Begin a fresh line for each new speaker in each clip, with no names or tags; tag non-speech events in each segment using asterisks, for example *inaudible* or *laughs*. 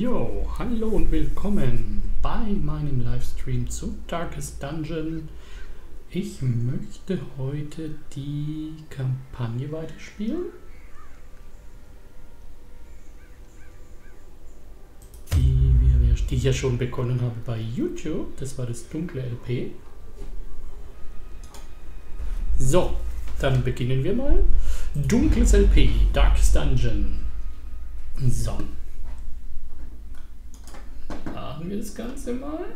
Jo, hallo und willkommen bei meinem Livestream zu Darkest Dungeon. Ich möchte heute die Kampagne weiterspielen. Die, die ich ja schon begonnen habe bei YouTube. Das war das dunkle LP. So, dann beginnen wir mal. Dunkles LP, Darkest Dungeon. So. Laden wir das Ganze mal.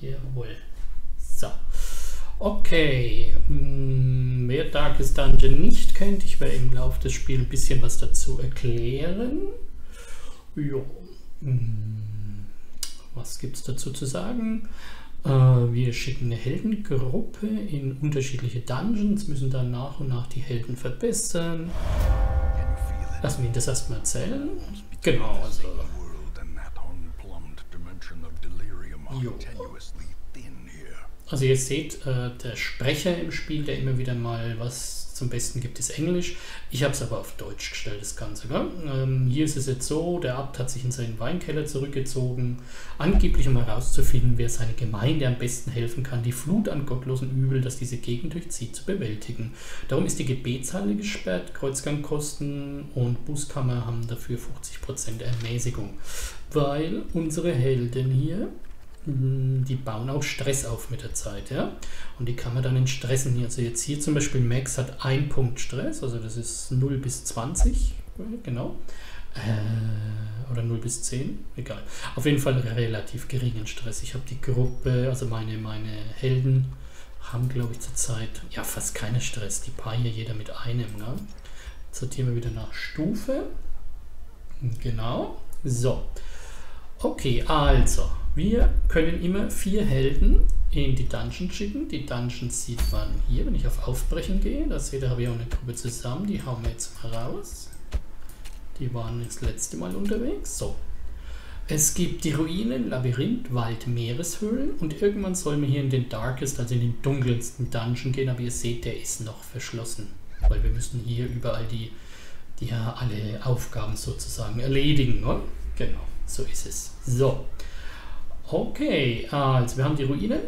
Jawohl. So. Okay. Hm, wer Darkest Dungeon nicht kennt, ich werde im Laufe des Spiels ein bisschen was dazu erklären. Jo. Hm, was gibt es dazu zu sagen? Äh, wir schicken eine Heldengruppe in unterschiedliche Dungeons, müssen dann nach und nach die Helden verbessern. Lassen wir ihn das erstmal erzählen. Genau, also. Jo. Also ihr seht, äh, der Sprecher im Spiel, der immer wieder mal was zum Besten gibt, ist Englisch. Ich habe es aber auf Deutsch gestellt, das Ganze. Ähm, hier ist es jetzt so, der Abt hat sich in seinen Weinkeller zurückgezogen, angeblich um herauszufinden, wer seine Gemeinde am besten helfen kann, die Flut an gottlosen Übel, das diese Gegend durchzieht, zu bewältigen. Darum ist die Gebetshalle gesperrt, Kreuzgangkosten und Buskammer haben dafür 50% Ermäßigung, weil unsere Helden hier die bauen auch Stress auf mit der Zeit, ja. Und die kann man dann entstressen. Also jetzt hier zum Beispiel Max hat ein Punkt Stress, also das ist 0 bis 20, genau. Äh, oder 0 bis 10, egal. Auf jeden Fall relativ geringen Stress. Ich habe die Gruppe, also meine, meine Helden haben, glaube ich, zurzeit ja fast keinen Stress. Die paar hier jeder mit einem, ne? Sortieren wir wieder nach Stufe. Genau. So. Okay, also. Wir können immer vier Helden in die Dungeon schicken. Die Dungeons sieht man hier, wenn ich auf Aufbrechen gehe. Da seht ihr, habe ich auch eine Gruppe zusammen. Die hauen wir jetzt mal raus. Die waren das letzte Mal unterwegs. So. Es gibt die Ruinen, Labyrinth, Wald, Meereshöhlen und irgendwann sollen wir hier in den Darkest, also in den dunkelsten Dungeon gehen, aber ihr seht, der ist noch verschlossen, weil wir müssen hier überall die, die ja alle Aufgaben sozusagen erledigen. Ne? Genau, so ist es. So. Okay, also wir haben die Ruinen.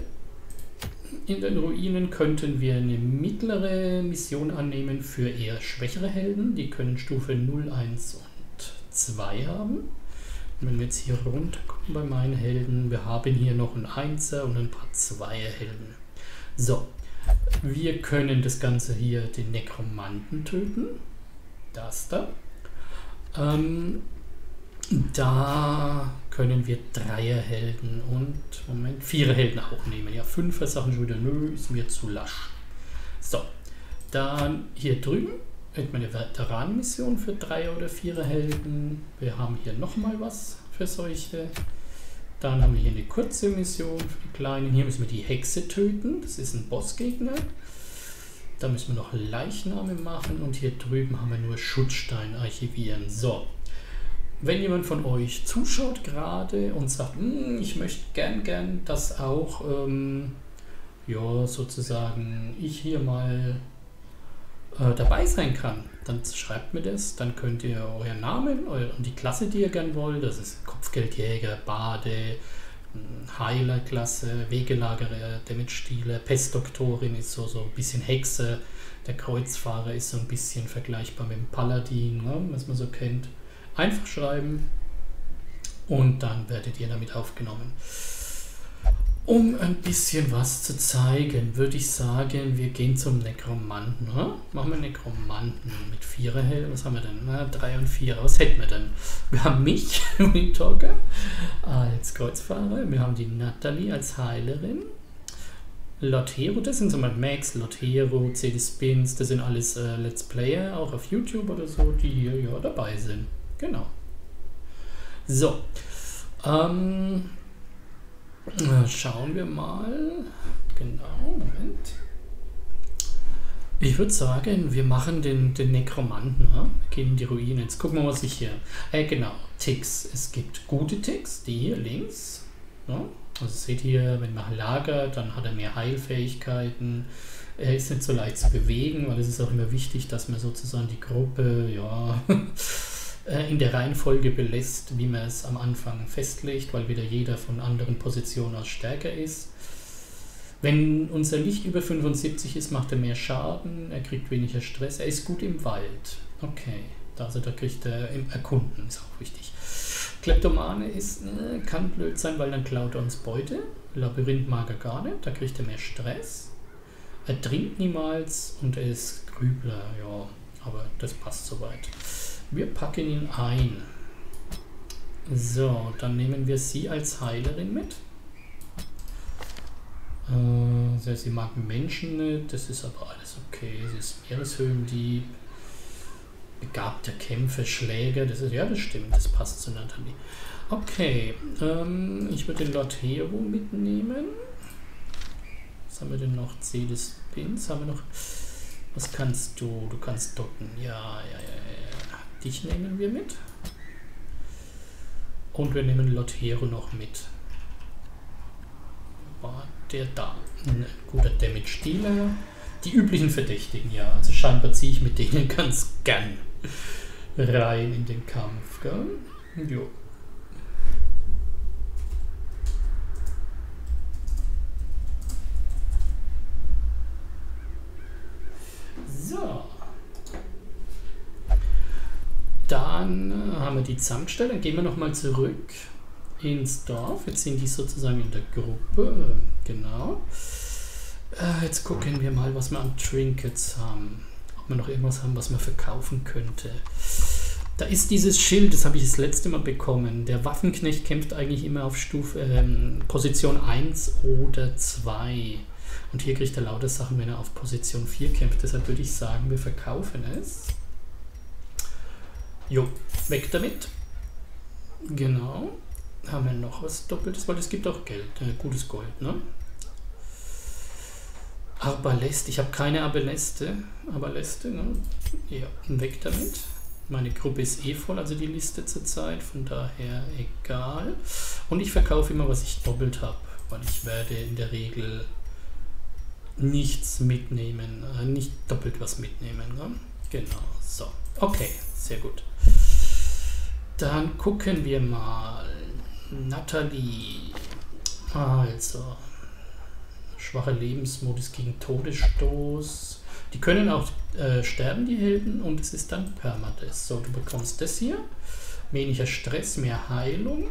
In den Ruinen könnten wir eine mittlere Mission annehmen für eher schwächere Helden. Die können Stufe 0, 1 und 2 haben. Und wenn wir jetzt hier runter gucken bei meinen Helden, wir haben hier noch ein 1er und ein paar 2er Helden. So, wir können das Ganze hier den Nekromanten töten. Das da. Ähm, da können wir Dreierhelden und, Moment, Viererhelden auch nehmen. Ja, Fünfer Sachen schon wieder, nö, ist mir zu lasch. So, dann hier drüben hätten wir eine Veteranenmission für Dreier- oder Viererhelden. Wir haben hier nochmal was für solche. Dann haben wir hier eine kurze Mission für die Kleinen. Hier müssen wir die Hexe töten. Das ist ein Bossgegner. Da müssen wir noch Leichname machen. Und hier drüben haben wir nur Schutzstein archivieren. So, wenn jemand von euch zuschaut gerade und sagt, hm, ich möchte gern, gern, dass auch, ähm, ja, sozusagen ich hier mal äh, dabei sein kann, dann schreibt mir das. Dann könnt ihr euren Namen und die Klasse, die ihr gern wollt, das ist Kopfgeldjäger, Bade, hm, Heilerklasse, Wegelagerer, Damage-Stieler, Pestdoktorin ist so, so ein bisschen Hexe, der Kreuzfahrer ist so ein bisschen vergleichbar mit dem Paladin, ne, was man so kennt. Einfach schreiben und dann werdet ihr damit aufgenommen. Um ein bisschen was zu zeigen, würde ich sagen, wir gehen zum Nekromanten. Hm? Machen wir Nekromanten mit Viererhelden. Was haben wir denn? Na, drei und vier. Was hätten wir denn? Wir haben mich, *laughs* Talker, als Kreuzfahrer. Wir haben die Natalie als Heilerin. Lotero, das sind so mal Max, Lotero, CD Spins, das sind alles äh, Let's Player, auch auf YouTube oder so, die hier ja dabei sind. Genau. So. Ähm, schauen wir mal. Genau, Moment. Ich würde sagen, wir machen den, den Nekromanten. Ja? Wir gehen in die Ruine. Jetzt gucken wir mal, was ich hier. Äh, genau, Ticks. Es gibt gute Ticks, die hier links. Ja? Also seht ihr, wenn man lagert, dann hat er mehr Heilfähigkeiten. Er ist nicht so leicht zu bewegen, weil es ist auch immer wichtig, dass man sozusagen die Gruppe, ja, *laughs* äh, in der Reihenfolge belässt, wie man es am Anfang festlegt, weil wieder jeder von anderen Positionen aus stärker ist. Wenn unser Licht über 75 ist, macht er mehr Schaden, er kriegt weniger Stress, er ist gut im Wald. Okay, also da kriegt er im Erkunden, ist auch wichtig. Kleptomane ist, äh, kann blöd sein, weil dann klaut er uns Beute. Labyrinth mag er gar nicht, da kriegt er mehr Stress. Er trinkt niemals und er ist Grübler, ja, aber das passt soweit. Wir packen ihn ein. So, dann nehmen wir sie als Heilerin mit. Äh, sie mag Menschen nicht, das ist aber alles okay. Sie ist Meereshöhlendieb, begabter Kämpfer, Schläger, das ist, ja, das stimmt, das passt zu Nathalie. Okay, ähm, ich würde den Lord Hero mitnehmen. Was haben wir denn noch? C des Pins, haben wir noch... Was kannst du? Du kannst docken. Ja, ja, ja, ja. Dich nehmen wir mit. Und wir nehmen Lotero noch mit. War der da? Ein guter Damage-Dealer. Die üblichen Verdächtigen, ja. Also scheinbar ziehe ich mit denen *laughs* ganz gern rein in den Kampf, gell? Jo. So. Dann äh, haben wir die Zamtstelle. Dann gehen wir nochmal zurück ins Dorf. Jetzt sind die sozusagen in der Gruppe. Genau. Äh, jetzt gucken wir mal, was wir an Trinkets haben. Ob wir noch irgendwas haben, was man verkaufen könnte. Da ist dieses Schild, das habe ich das letzte Mal bekommen. Der Waffenknecht kämpft eigentlich immer auf Stufe ähm, Position 1 oder 2. Und hier kriegt er lauter Sachen, wenn er auf Position 4 kämpft. Deshalb würde ich sagen, wir verkaufen es. Jo, weg damit. Genau. Haben wir noch was Doppeltes? Weil es gibt auch Geld, äh, gutes Gold, ne? Arbalest, ich habe keine Arbaleste. Arbaleste, ne? Ja, weg damit. Meine Gruppe ist eh voll, also die Liste zurzeit, von daher egal. Und ich verkaufe immer, was ich doppelt habe, weil ich werde in der Regel nichts mitnehmen, äh, nicht doppelt was mitnehmen. Ne? Genau, so. Okay, sehr gut. Dann gucken wir mal. Natalie. Also. Schwache Lebensmodus gegen Todesstoß. Die können auch äh, sterben, die Helden, und es ist dann Permadeath. So, du bekommst das hier. Weniger Stress, mehr Heilung.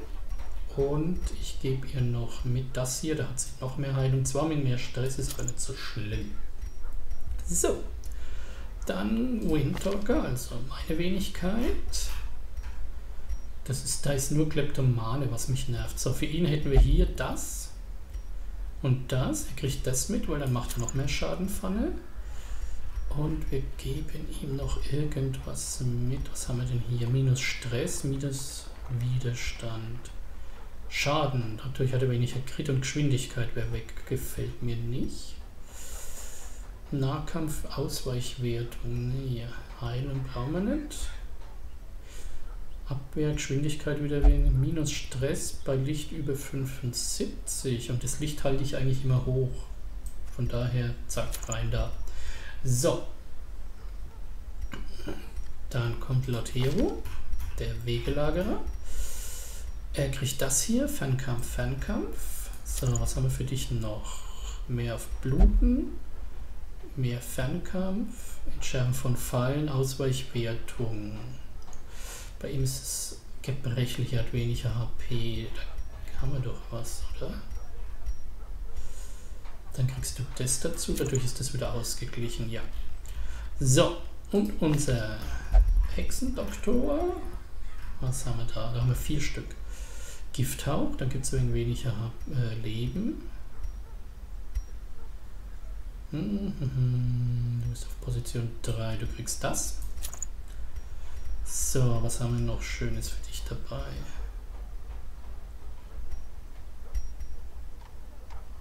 Und ich gebe ihr noch mit das hier, da hat sie noch mehr Heilung. Zwar mit mehr Stress, ist aber nicht so schlimm. So, dann Windtalker, also meine Wenigkeit. Das ist, da ist nur Kleptomane, was mich nervt. So, für ihn hätten wir hier das und das. Er kriegt das mit, weil dann macht er noch mehr Schadenpfanne. Und wir geben ihm noch irgendwas mit. Was haben wir denn hier? Minus Stress, minus Widerstand. Schaden. Natürlich hat er weniger Krit und Geschwindigkeit wäre weg. Gefällt mir nicht. Nahkampf, Ausweichwertung. Nee, heilen brauchen wir nicht. Abwehr, Geschwindigkeit wieder wegen Minus Stress bei Licht über 75. Und das Licht halte ich eigentlich immer hoch. Von daher, zack, rein da. So. Dann kommt Lotero, der Wegelagerer. Er kriegt das hier, Fernkampf, Fernkampf. So, was haben wir für dich noch? Mehr auf Bluten, mehr Fernkampf, Entschärfen von Fallen, Ausweichwertung. Bei ihm ist es gebrechlich, er hat weniger HP. Da haben wir doch was, oder? Dann kriegst du das dazu, dadurch ist das wieder ausgeglichen, ja. So, und unser Hexendoktor. Was haben wir da? Da haben wir vier Stück. Gifthauch, dann gibt es ein wenig äh, Leben. Mhm, du bist auf Position 3, du kriegst das. So, was haben wir noch Schönes für dich dabei?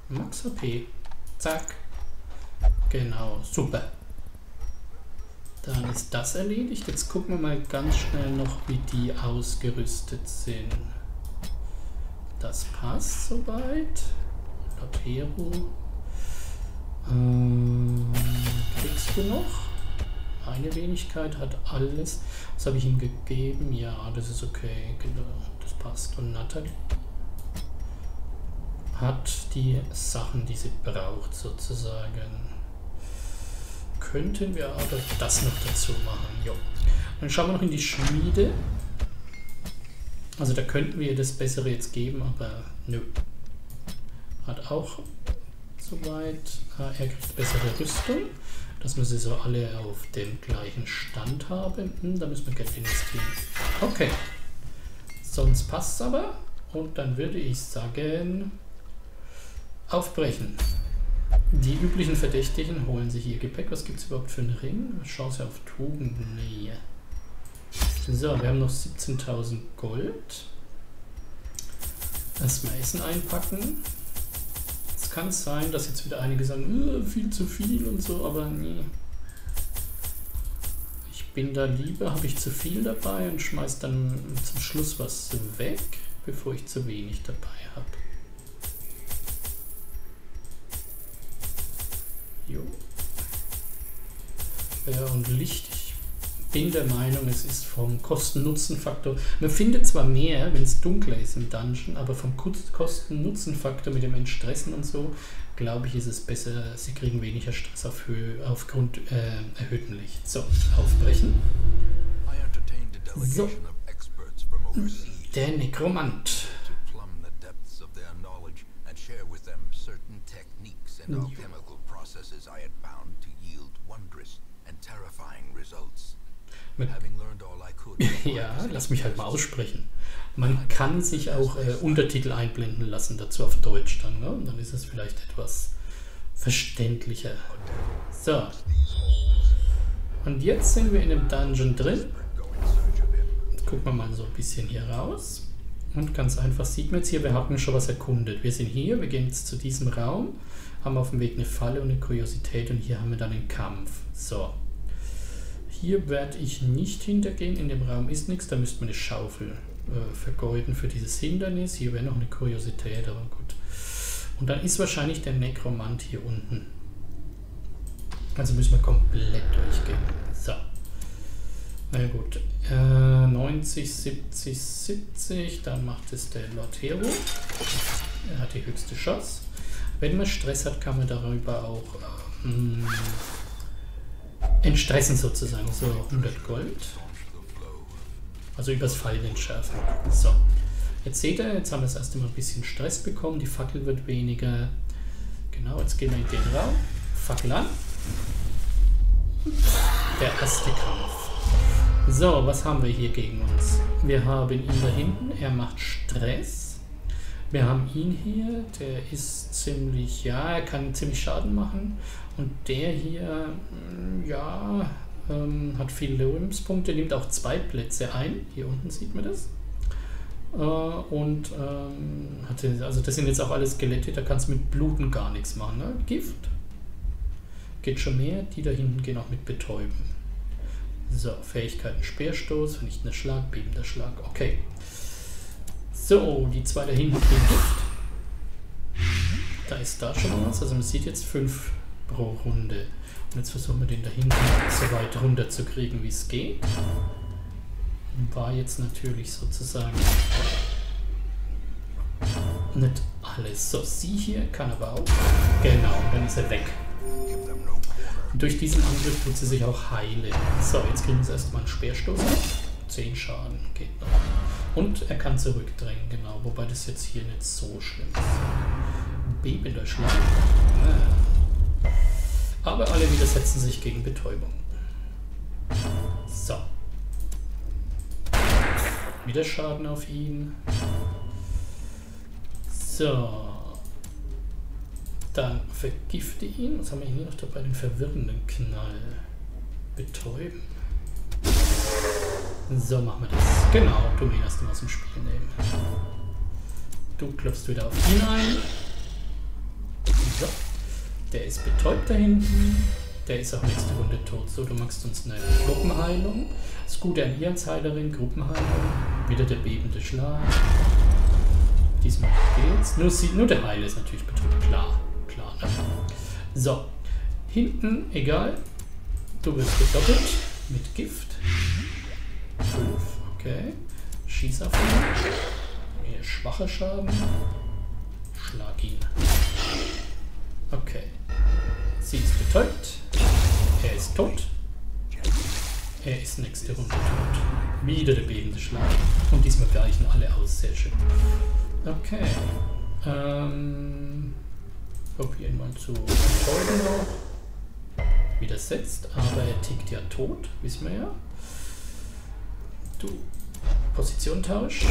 Max HP. Zack. Genau, super. Dann ist das erledigt. Jetzt gucken wir mal ganz schnell noch, wie die ausgerüstet sind. Das passt soweit. Lapero. Ähm, kriegst du noch? eine Wenigkeit, hat alles. Was habe ich ihm gegeben? Ja, das ist okay, genau, das passt. Und Natalie hat die Sachen, die sie braucht, sozusagen. Könnten wir aber das noch dazu machen. Jo. Dann schauen wir noch in die Schmiede. Also da könnten wir das Bessere jetzt geben, aber nö. Hat auch soweit. Er kriegt bessere Rüstung. Dass wir sie so alle auf dem gleichen Stand haben. Hm, da müssen wir Geld investieren. Okay. Sonst passt aber. Und dann würde ich sagen, aufbrechen. Die üblichen Verdächtigen holen sich ihr Gepäck. Was gibt es überhaupt für einen Ring? Chance auf Tugendnähe. So, wir haben noch 17.000 Gold. Erstmal Essen einpacken. Es kann sein, dass jetzt wieder einige sagen, äh, viel zu viel und so, aber nee. Ich bin da lieber, habe ich zu viel dabei und schmeiß dann zum Schluss was weg, bevor ich zu wenig dabei habe. Jo. Ja, und Licht bin der Meinung, es ist vom Kosten-Nutzen-Faktor. Man findet zwar mehr, wenn es dunkler ist im Dungeon, aber vom Kosten-Nutzen-Faktor mit dem Entstressen und so, glaube ich, ist es besser, sie kriegen weniger Stress auf Höhe, aufgrund äh, erhöhten Licht. So, aufbrechen. So. Der Nekromant. Ja. *laughs* ja, lass mich halt mal aussprechen. Man kann sich auch äh, Untertitel einblenden lassen, dazu auf Deutsch dann. Ne? Und dann ist es vielleicht etwas verständlicher. So. Und jetzt sind wir in dem Dungeon drin. Jetzt gucken wir mal so ein bisschen hier raus. Und ganz einfach sieht man jetzt hier, wir hatten schon was erkundet. Wir sind hier, wir gehen jetzt zu diesem Raum, haben auf dem Weg eine Falle und eine Kuriosität und hier haben wir dann einen Kampf. So. Hier werde ich nicht hintergehen, in dem Raum ist nichts, da müsste man eine Schaufel äh, vergeuden für dieses Hindernis. Hier wäre noch eine Kuriosität, aber gut. Und dann ist wahrscheinlich der Nekromant hier unten. Also müssen wir komplett durchgehen. So. Na gut. Äh, 90, 70, 70. Dann macht es der Lord Hero. Er hat die höchste Chance. Wenn man Stress hat, kann man darüber auch äh, entstressen sozusagen. So 100 Gold. Also übers Pfeil entschärfen. So. Jetzt seht ihr, jetzt haben wir das erste Mal ein bisschen Stress bekommen. Die Fackel wird weniger. Genau, jetzt gehen wir in den Raum. Fackel an. Der erste Kampf. So, was haben wir hier gegen uns? Wir haben ihn da hinten, er macht Stress. Wir haben ihn hier, der ist ziemlich, ja, er kann ziemlich Schaden machen. Und der hier, mm, ja, ähm, hat viele Lebenspunkte, nimmt auch zwei Plätze ein. Hier unten sieht man das. Äh, und ähm, hatte, also das sind jetzt auch alles Skelette, da kannst du mit Bluten gar nichts machen. Ne? Gift geht schon mehr, die da hinten gehen auch mit Betäuben. So, Fähigkeiten Speerstoß, vernichtender Schlag, bebender Schlag, okay. So, die zwei da hinten kriegen Gift. Da ist da schon was, also man sieht jetzt fünf pro Runde. Und jetzt versuchen wir den da hinten so weit runter zu kriegen, wie es geht. War jetzt natürlich sozusagen nicht alles. So, sie hier kann aber auch. Genau, dann ist er weg. Und durch diesen Angriff tut sie sich auch heilen. So, jetzt kriegen sie erstmal einen Speerstoß. 10 Schaden geht noch. Und er kann zurückdrängen, genau. Wobei das jetzt hier nicht so schlimm ist. Bebender Schlag. Ah. Aber alle widersetzen sich gegen Betäubung. So. Wieder Schaden auf ihn. So. Dann vergifte ihn. Was haben wir hier noch dabei? Den verwirrenden Knall. Betäuben. So machen wir das. Genau, du erst mal aus dem Spiel nehmen. Du klopfst wieder auf ihn ein. So. Der ist betäubt da hinten. Der ist auch nächste Runde tot. So, du machst uns eine Gruppenheilung. Das Gute an ihr als Heilerin, Gruppenheilung. Wieder der bebende Schlag. Diesmal geht's. Nur, sie, nur der Heil ist natürlich betäubt. Klar, klar. Ne? So, hinten, egal. Du wirst gedoppelt mit Gift. 5, okay. Schieß auf ihn. Hier schwacher Schaden. Schlag ihn. Okay. Sie ist betäubt. Er ist tot. Er ist nächste Runde tot. Wieder der bebende Schlag. Und diesmal gleichen alle aus. Sehr schön. Okay. Ähm, probieren mal zu folgen noch. Widersetzt, aber er tickt ja tot, wissen wir ja. Du, Position tauscht.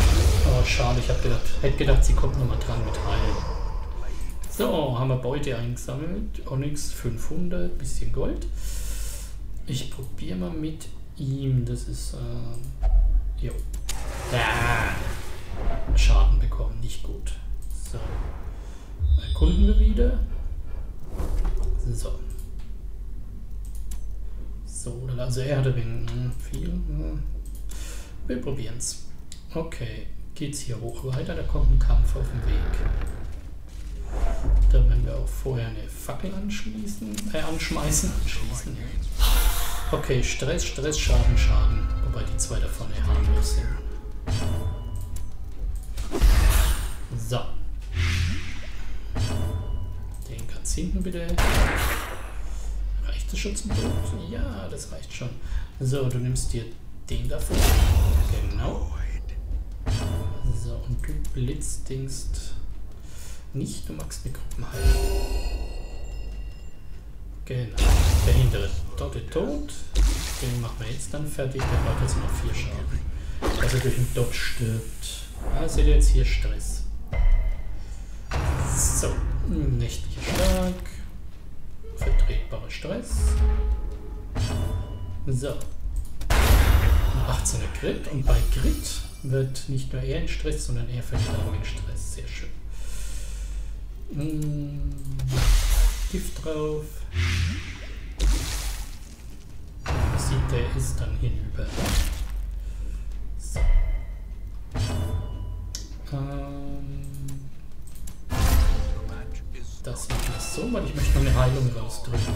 Oh, schade, ich gedacht, hätte gedacht, sie kommt nochmal dran mit Heilen. So, haben wir Beute eingesammelt. Onyx 500, bisschen Gold. Ich probiere mal mit ihm. Das ist, äh, jo. Ah, Schaden bekommen, nicht gut. So. Erkunden wir wieder. So. So, also er hatte wegen hm, viel. Hm. Wir probieren es. Okay, geht's hier hoch weiter, da kommt ein Kampf auf den Weg. Da werden wir auch vorher eine Fackel anschließen, äh, anschmeißen. Anschließen. Okay, Stress, Stress, Schaden, Schaden. Wobei die zwei davon harmlos sind. So. Den ganz hinten bitte. Reicht das schon zum Tod? Ja, das reicht schon. So, du nimmst dir den davon. Genau. So, und du blitzdingst nicht, du magst eine Gruppenheilung. Genau. Der hintere dort tot. Den machen wir jetzt dann fertig. Der braucht jetzt noch vier Schaden. Dass er durch den Dodge stirbt. Ah, seht ihr jetzt hier Stress. So. Nächtlicher Schlag. Vertretbarer Stress. So. 18er Crit und bei Crit wird nicht nur er in Stress, sondern er verliert auch in Stress. Sehr schön. Hm. Gift drauf. Sieht, der ist dann hinüber. So. Ähm. Das mache ich so, weil ich möchte noch eine Heilung rausdrücken.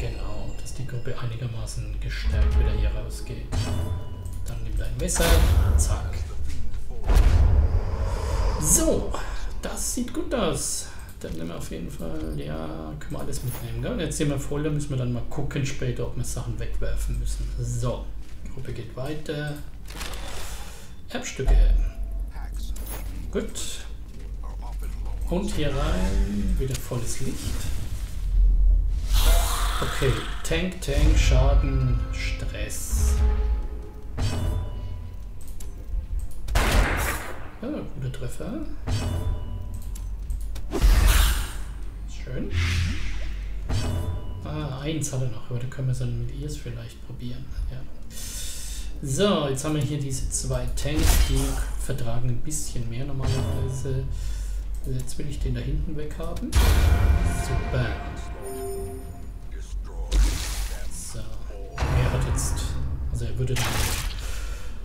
Genau, dass die Gruppe einigermaßen gestärkt wieder hier rausgeht. Dann nimmt ein Messer, zack. So, das sieht gut aus. Dann nehmen wir auf jeden Fall, ja, können wir alles mitnehmen. Gell? Jetzt sind wir voll, da müssen wir dann mal gucken später, ob wir Sachen wegwerfen müssen. So, Gruppe geht weiter. Erbstücke. Gut. Und hier rein, wieder volles Licht. Okay, Tank, Tank, Schaden, Stress. Ja, guter Treffer. Schön. Ah, eins hat er noch, da können wir es dann mit Ears vielleicht probieren. Ja. So, jetzt haben wir hier diese zwei Tanks, die vertragen ein bisschen mehr normalerweise. Also jetzt will ich den da hinten weg haben. Super. So, er hat jetzt, also er würde dann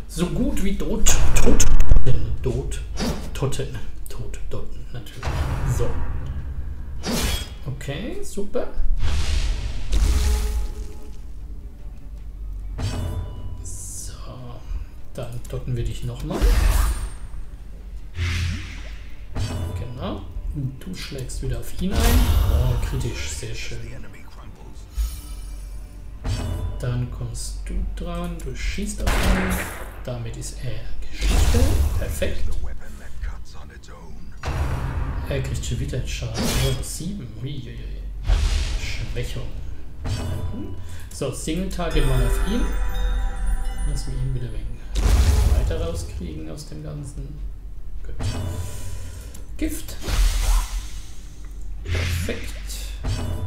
so gut wie tot, tot, tot, toten, tot, dotten, natürlich. So. Okay, super. So, dann dotten wir dich nochmal. Genau. Du schlägst wieder auf ihn ein. Oh, kritisch, sehr schön. Dann kommst du dran, du schießt auf ihn. Damit ist er Geschichte. Perfekt. Er kriegt schon wieder Schaden. Oh, 7. Uiuiui. Schwächung. So, Single-Target mal auf ihn. Lass wir ihn wieder weiter rauskriegen aus dem Ganzen. Gut. Gift. Perfekt.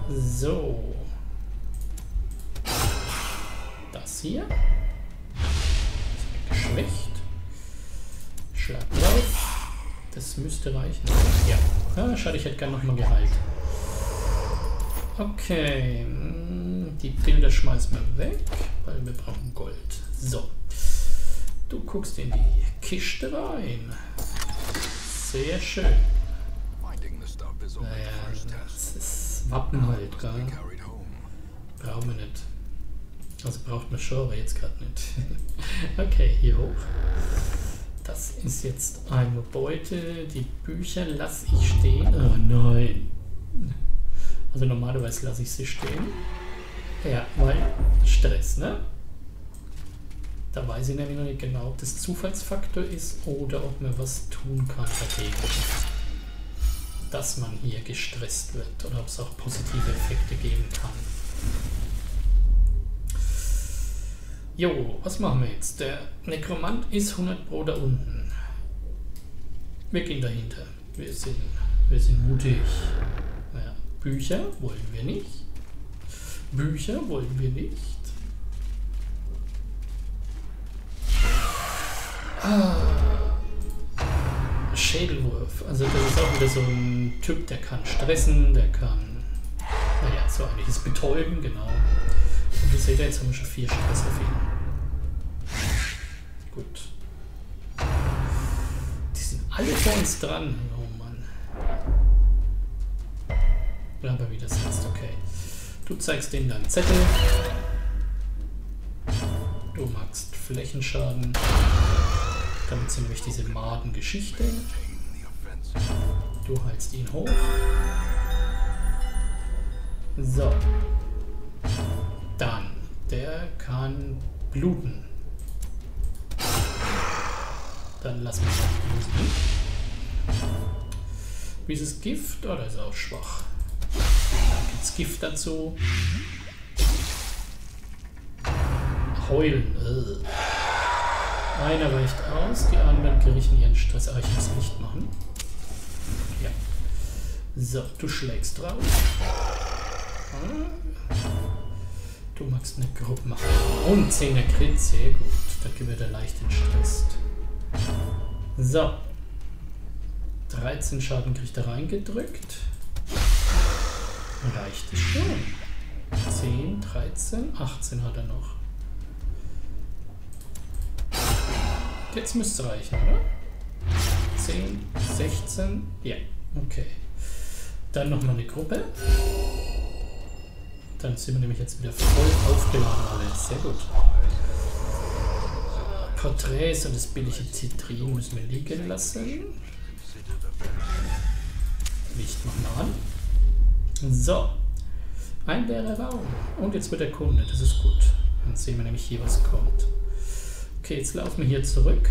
So. Das hier. Geschwächt. Schlag drauf. Das müsste reichen. Ja. Ah, schade, ich hätte gerne nochmal geheilt. Okay. Hm, die Bilder schmeißen wir weg, weil wir brauchen Gold. So. Du guckst in die Kiste rein. Sehr schön. Naja, das ist Wappen halt, gell? brauchen wir nicht. Also braucht man schon, aber jetzt gerade nicht. *laughs* okay, hier hoch. Das ist jetzt eine Beute. Die Bücher lasse ich stehen. Oh nein. Also normalerweise lasse ich sie stehen. Ja, weil Stress, ne? Da weiß ich nämlich noch nicht genau, ob das Zufallsfaktor ist oder ob man was tun kann dagegen. Dass man hier gestresst wird oder ob es auch positive Effekte geben kann. Jo, was machen wir jetzt? Der Nekromant ist 100 Pro da unten. Wir gehen dahinter. Wir sind, wir sind mutig. Ja, Bücher wollen wir nicht. Bücher wollen wir nicht. Ah. Schädelwurf. Also das ist auch wieder so ein Typ, der kann stressen, der kann, naja, so einiges betäuben, genau. Wie seht ihr, jetzt haben wir schon vier Stress. Gut. Die sind alle vor uns dran. Oh Mann. Aber wie das jetzt, okay. Du zeigst denen deinen Zettel. Du magst Flächenschaden. Damit sind nämlich diese Maden-Geschichte. Du heilst ihn hoch. So. Der kann bluten. Dann lassen wir ihn bluten. Wie ist es Gift? Oh, das ist auch schwach. Dann gibt es Gift dazu. Heulen. Ugh. Einer reicht aus, die anderen kriechen ihren Stress. Ah, ich muss Licht machen. Ja. So, du schlägst drauf. Du magst eine Gruppe machen. Und 10er Crit, sehr gut. Da wird er leicht entstresst. So. 13 Schaden kriegt er reingedrückt. Reicht es schon. 10, 13, 18 hat er noch. Jetzt müsste es reichen, oder? 10, 16, ja, okay. Dann nochmal eine Gruppe. Dann sind wir nämlich jetzt wieder voll aufgeladen alle. Sehr gut. Porträts und das billige Zitrin müssen wir liegen lassen. Licht machen wir an. So. Ein leerer Raum. Und jetzt wird der Kunde. Das ist gut. Dann sehen wir nämlich hier, was kommt. Okay, jetzt laufen wir hier zurück.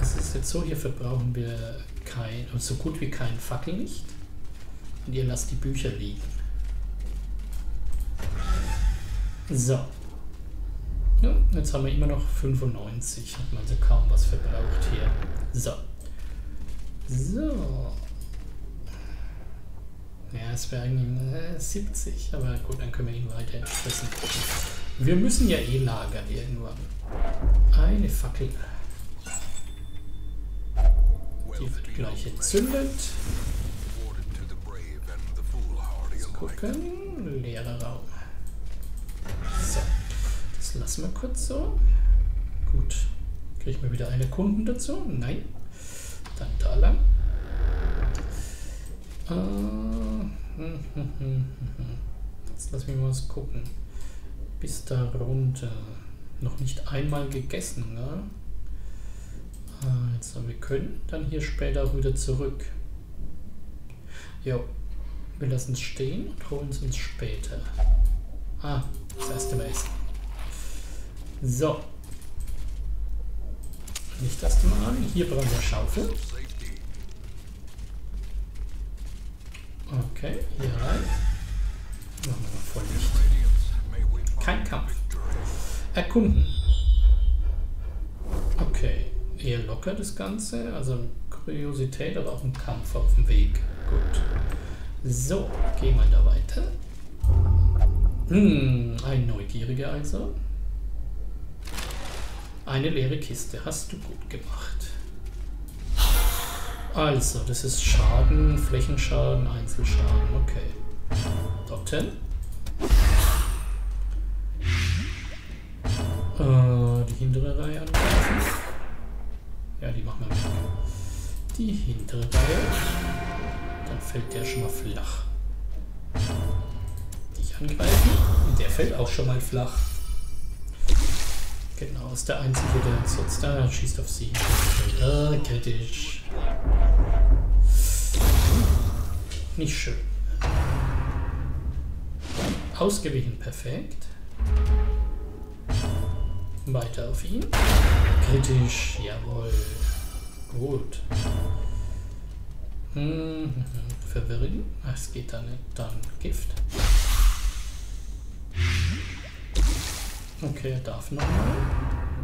Es ist jetzt so, hier verbrauchen wir kein, so gut wie kein Fackellicht. Und ihr lasst die Bücher liegen. So. Ja, jetzt haben wir immer noch 95. Hat man also kaum was verbraucht hier. So. So. Ja, es wäre eigentlich äh, 70, aber gut, dann können wir ihn weiter entstressen. Wir müssen ja eh lagern irgendwann. Eine Fackel. Die wird gleich entzündet. Gucken. Leerer Raum. So. Das lassen wir kurz so. Gut. Kriegen wir wieder eine Kunden dazu? Nein. Dann da lang. Äh, *laughs* Jetzt lass mich mal was gucken. Bis da runter noch nicht einmal gegessen. Ne? Also wir können dann hier später auch wieder zurück. Jo, wir lassen es stehen und holen es uns später. Ah, das erste Mal essen. So. Nicht das mal an. Hier brauchen wir Schaufel. Okay, hier rein. Machen wir mal voll Licht. Kein Kampf. Erkunden. Okay, eher locker das Ganze. Also Kuriosität, aber auch ein Kampf auf dem Weg. Gut. So, gehen wir da weiter. Hm, ein Neugieriger also. Eine leere Kiste. Hast du gut gemacht. Also, das ist Schaden, Flächenschaden, Einzelschaden. Okay. Dorthin. Äh, die hintere Reihe angreifen. Ja, die machen wir weg. Die hintere Reihe. Dann fällt der schon mal flach. Die angreifen. Der fällt auch schon mal flach. Genau, ist der einzige, der sonst da schießt auf sie. Ah, kritisch. Nicht schön. Ausgewichen, perfekt. Weiter auf ihn. Kritisch, jawohl. Gut. Hm, verwirren. Es geht dann nicht. Dann Gift. Okay, er darf nochmal.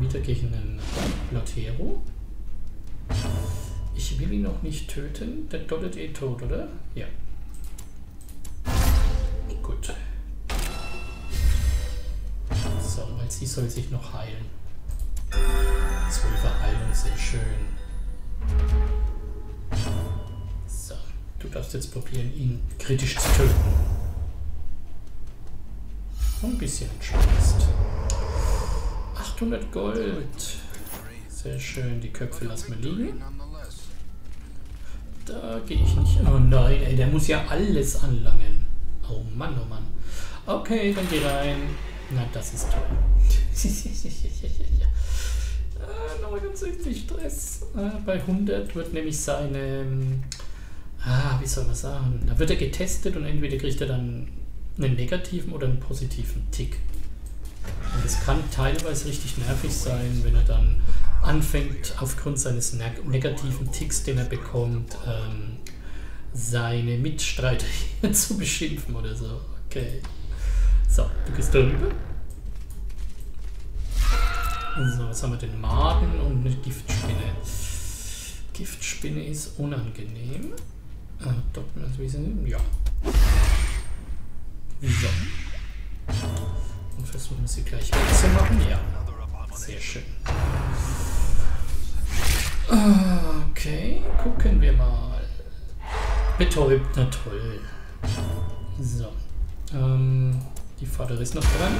Wieder gegen einen Lotero. Ich will ihn noch nicht töten. Der dottet eh tot, oder? Ja. Gut. So, weil sie soll sich noch heilen. Zwölfer Heilung, sehr schön. Du darfst jetzt probieren, ihn kritisch zu töten. Ein bisschen entschleunigt. 800 Gold. Sehr schön, die Köpfe lassen wir liegen. Da gehe ich nicht. Oh nein, ey, der muss ja alles anlangen. Oh Mann, oh Mann. Okay, dann geh rein. Na, das ist toll. *laughs* 69 Stress. Ah, bei 100 wird nämlich seine. Wie soll man sagen? Da wird er getestet und entweder kriegt er dann einen negativen oder einen positiven Tick. Und es kann teilweise richtig nervig sein, wenn er dann anfängt, aufgrund seines negativen Ticks, den er bekommt, ähm, seine Mitstreiter *laughs* zu beschimpfen oder so. Okay. So, du gehst darüber. So, was haben wir denn? Maden und eine Giftspinne. Giftspinne ist unangenehm. Äh, Doppelwiesen, ja. So. Und versuchen sie gleich wegzumachen. Ja. Sehr schön. Okay, gucken wir mal. Betäubt, na toll. So. Ähm, die Vater ist noch dran.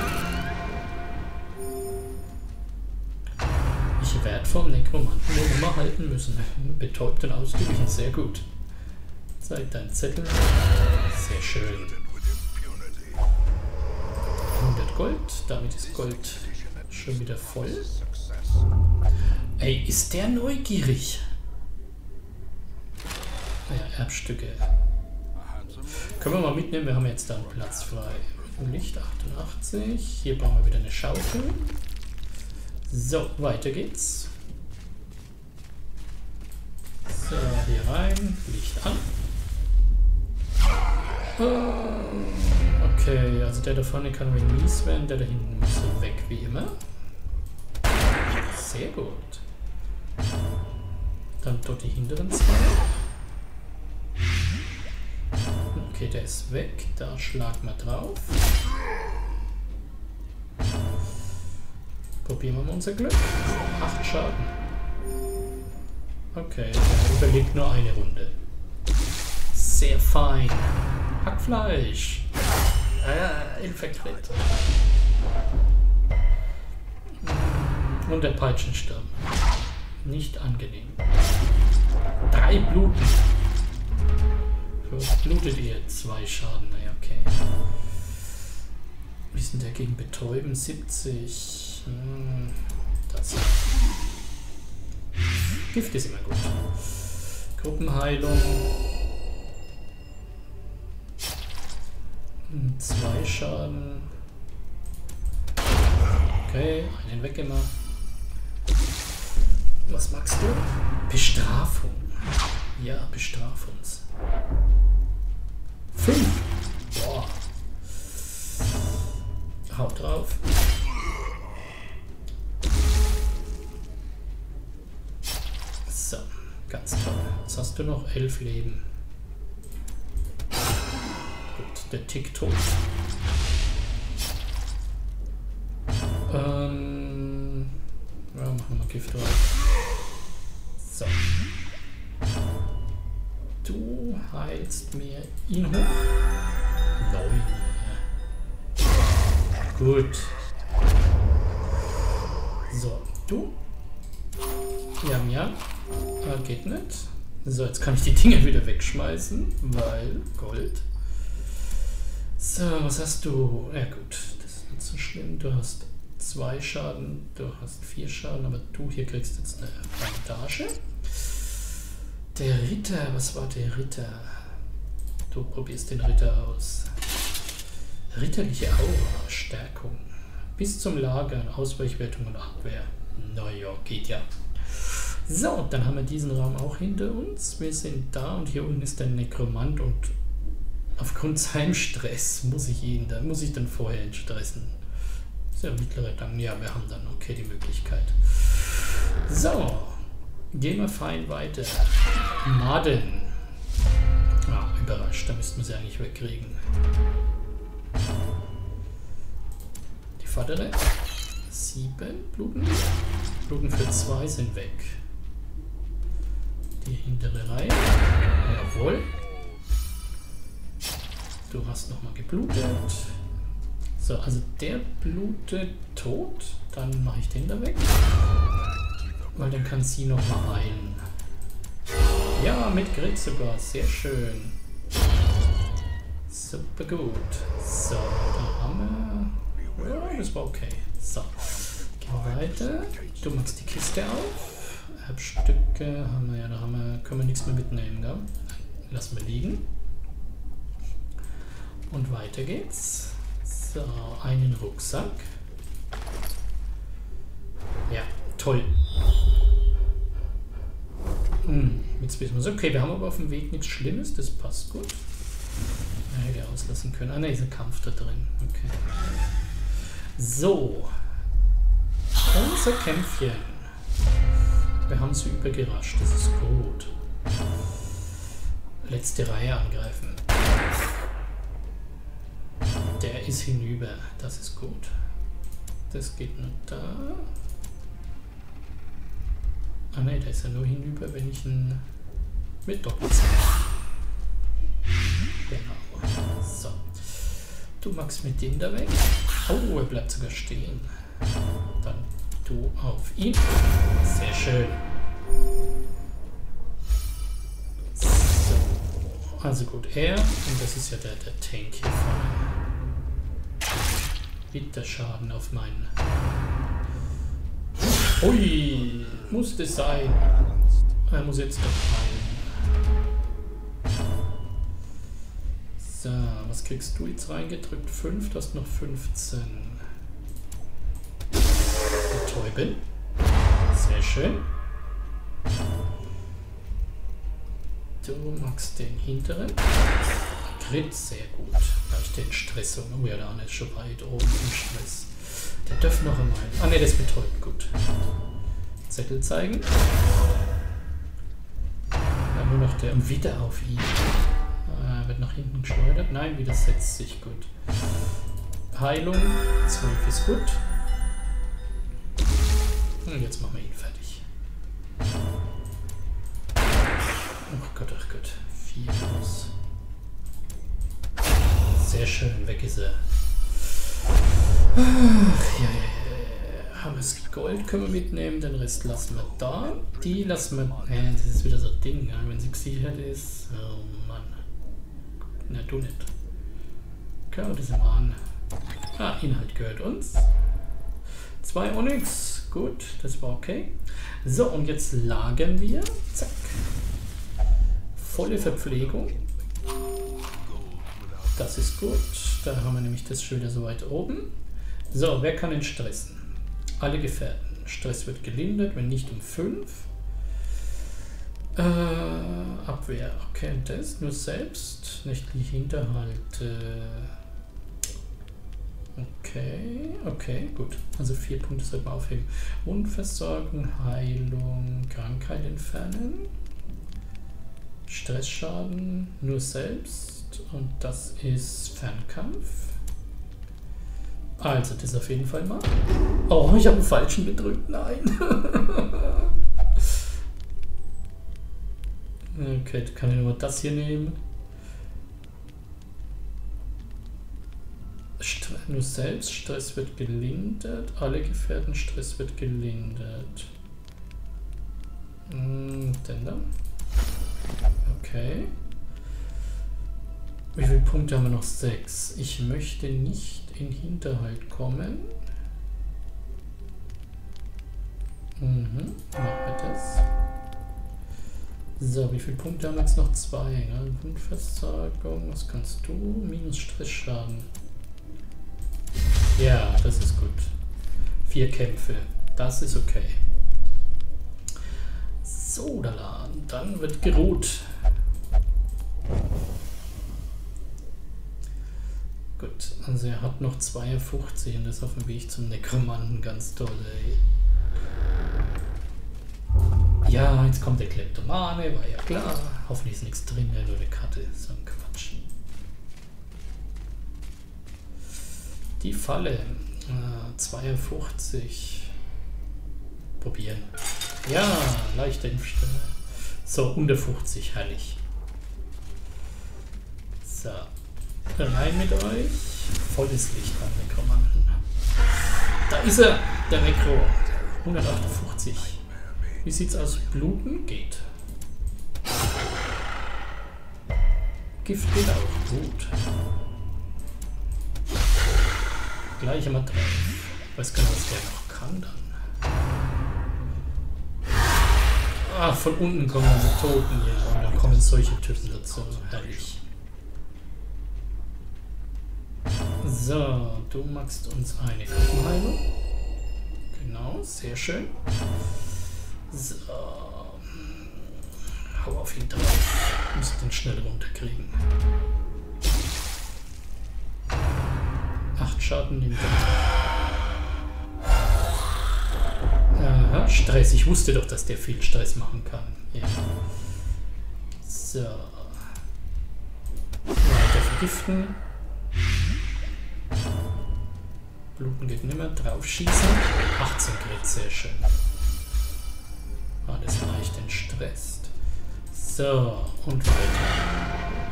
Ich werde vom Nekromanten eine Nummer halten müssen. Betäubt und ausgewichen, sehr gut. Zeig dein Zettel. Sehr schön. 100 Gold, damit ist Gold schon wieder voll. Ey, ist der neugierig? Naja, Erbstücke. Können wir mal mitnehmen, wir haben jetzt da einen Platz frei. Licht 88. Hier brauchen wir wieder eine Schaufel. So, weiter geht's. So, hier rein. Licht an. Okay, also der da vorne kann mies werden, der da hinten muss so weg wie immer. Sehr gut. Dann dort die hinteren zwei. Okay, der ist weg. Da schlagen wir drauf. Probieren wir mal unser Glück. Acht Schaden. Okay, der überlebt nur eine Runde. Sehr fein. Hackfleisch. Äh, Infektet. Und der Peitschensturm. Nicht angenehm. Drei Bluten. Was blutet ihr? Zwei Schaden. Naja, okay. Wie ist der gegen Betäuben? 70. Hm, das. Gift ist immer gut. Gruppenheilung. Zwei Schaden. Okay, einen weggemacht. Was magst du? Bestrafung. Ja, bestraf uns. Fünf. Boah. Haut drauf. So, ganz toll. Jetzt hast du noch elf Leben. Der Tick tot. Ähm, ja, machen wir Gift drauf. So. Du heilst mir ihn hoch. Neun. Gut. So, du. Ja, ja. Ah, geht nicht. So, jetzt kann ich die Dinge wieder wegschmeißen, weil Gold. So, was hast du? Ja gut, das ist nicht so schlimm. Du hast zwei Schaden, du hast vier Schaden, aber du hier kriegst jetzt eine Bandage. Der Ritter, was war der Ritter? Du probierst den Ritter aus. Ritterliche Aura, Stärkung. Bis zum Lagern, Ausweichwertung und Abwehr. Naja, geht ja. So, dann haben wir diesen Raum auch hinter uns. Wir sind da und hier unten ist der Nekromant und aufgrund seinem Stress muss ich ihn, da muss ich dann vorher entstressen. Ist ja mittlere Gang. Ja, wir haben dann okay die Möglichkeit. So, gehen wir fein weiter. Maden. Ah, überrascht, da müssten wir sie eigentlich wegkriegen. Die vordere. Sieben Bluten. Bluten für zwei sind weg. Die hintere Reihe. Jawohl. Du hast nochmal geblutet. So, also der blutet tot. Dann mache ich den da weg. Weil dann kann sie nochmal heilen. Ja, mit Grit sogar. Sehr schön. Super gut. So, da haben wir... Ja, das war okay. So, gehen wir weiter. Du machst die Kiste auf. Erbstücke haben wir ja, da haben wir, können wir nichts mehr mitnehmen, gell? Lassen wir liegen. Und weiter geht's. So, einen Rucksack. Ja, toll. Hm, jetzt wissen wir es. Okay, wir haben aber auf dem Weg nichts Schlimmes, das passt gut. Ja, hätte auslassen können. Ah, ne, ist ein Kampf da drin. Okay. So. Unser Kämpfchen. Wir haben sie übergerascht, das ist gut. Letzte Reihe angreifen. Der ist hinüber, das ist gut. Das geht nur da. Ah ne, da ist er nur hinüber, wenn ich ihn mit Doppelzeit. Genau. So. Du magst mit dem da weg. Oh, er bleibt sogar stehen. Dann du auf ihn. Sehr schön. So. Also gut, er. Und das ist ja der, der Tank hier vorne. Bitte Schaden auf meinen. Ui, musste sein. Er muss jetzt noch heilen. So, was kriegst du jetzt reingedrückt? 5, du hast noch 15. Betäuben. Sehr schön. Du magst den hinteren. Crit, sehr gut. Da ich den Stress. Oh ja, Arne ist schon weit oben im Stress. Der dürfte noch einmal. Ah ne, das betäubt. Gut. Zettel zeigen. Dann nur noch der. Und wieder auf ihn. Ah, wird nach hinten geschleudert. Nein, wieder setzt sich gut. Heilung. 12 ist gut. Und jetzt machen wir ihn fertig. Oh Gott, ach Gott. 4 plus. Sehr schön, weg ist er. Ach, ja, ja, ja. Haben wir das Gold können wir mitnehmen, den Rest lassen wir da. Die lassen wir. Äh, das ist wieder so ein Ding, wenn sie gesichert ist. Oh Mann. Na, du nicht. Können wir das mal an. Ah, Inhalt gehört uns. Zwei Onyx. Gut, das war okay. So, und jetzt lagern wir. Zack. Volle Verpflegung. Das ist gut. Da haben wir nämlich das Schilder so weit oben. So, wer kann den stressen? Alle Gefährten. Stress wird gelindert, wenn nicht um 5. Äh, Abwehr. Okay, das nur selbst. Nächtlich Hinterhalt. Äh, okay, okay, gut. Also vier Punkte sollten wir aufheben. Unversorgung, Heilung, Krankheit entfernen. Stressschaden, nur selbst und das ist Fernkampf. Also das auf jeden Fall mal. Oh, ich habe einen falschen gedrückt. Nein. *laughs* okay, kann ich nochmal das hier nehmen. Nur selbst, Stress wird gelindert. Alle Gefährten, Stress wird gelindert. Hm, denn dann? Okay. Wie viele Punkte haben wir noch? Sechs. Ich möchte nicht in Hinterhalt kommen. Mhm, machen wir das. So, wie viele Punkte haben wir jetzt noch? Zwei. Ne? Wundversagung, was kannst du? Minus Stressschaden. Ja, das ist gut. Vier Kämpfe. Das ist okay. So, dann wird geruht. Gut, also er hat noch 52 und ist auf dem Weg zum Nekromanten. Ganz toll, ey. Ja, jetzt kommt der Kleptomane, war ja klar. Hoffentlich ist nichts drin, nur eine Karte. So ein Quatsch. Die Falle. Äh, 52. Probieren. Ja, leichte Impfstelle. So, unter 50, herrlich. So. Rein mit euch. Volles Licht beim Nekromanten. Da ist er, der Nekro. 158. Wie sieht's aus? Bluten? Geht. Gift geht auch. Gut. Gleich immer drauf. Weiß gar nicht, was der noch kann dann. Ah, von unten kommen die Toten hier. Und dann kommen solche Typen dazu. Herrlich. So, du magst uns eine Knochenheilung. Genau, sehr schön. So. Hau auf ihn drauf. Muss den schnell runterkriegen. Acht Schaden nimmt er. Aha, Stress. Ich wusste doch, dass der viel Stress machen kann. Ja. So. Weiter vergiften. Bluten geht nimmer. Draufschießen. 18 Grit, sehr schön. Alles leicht entstresst. So, und weiter.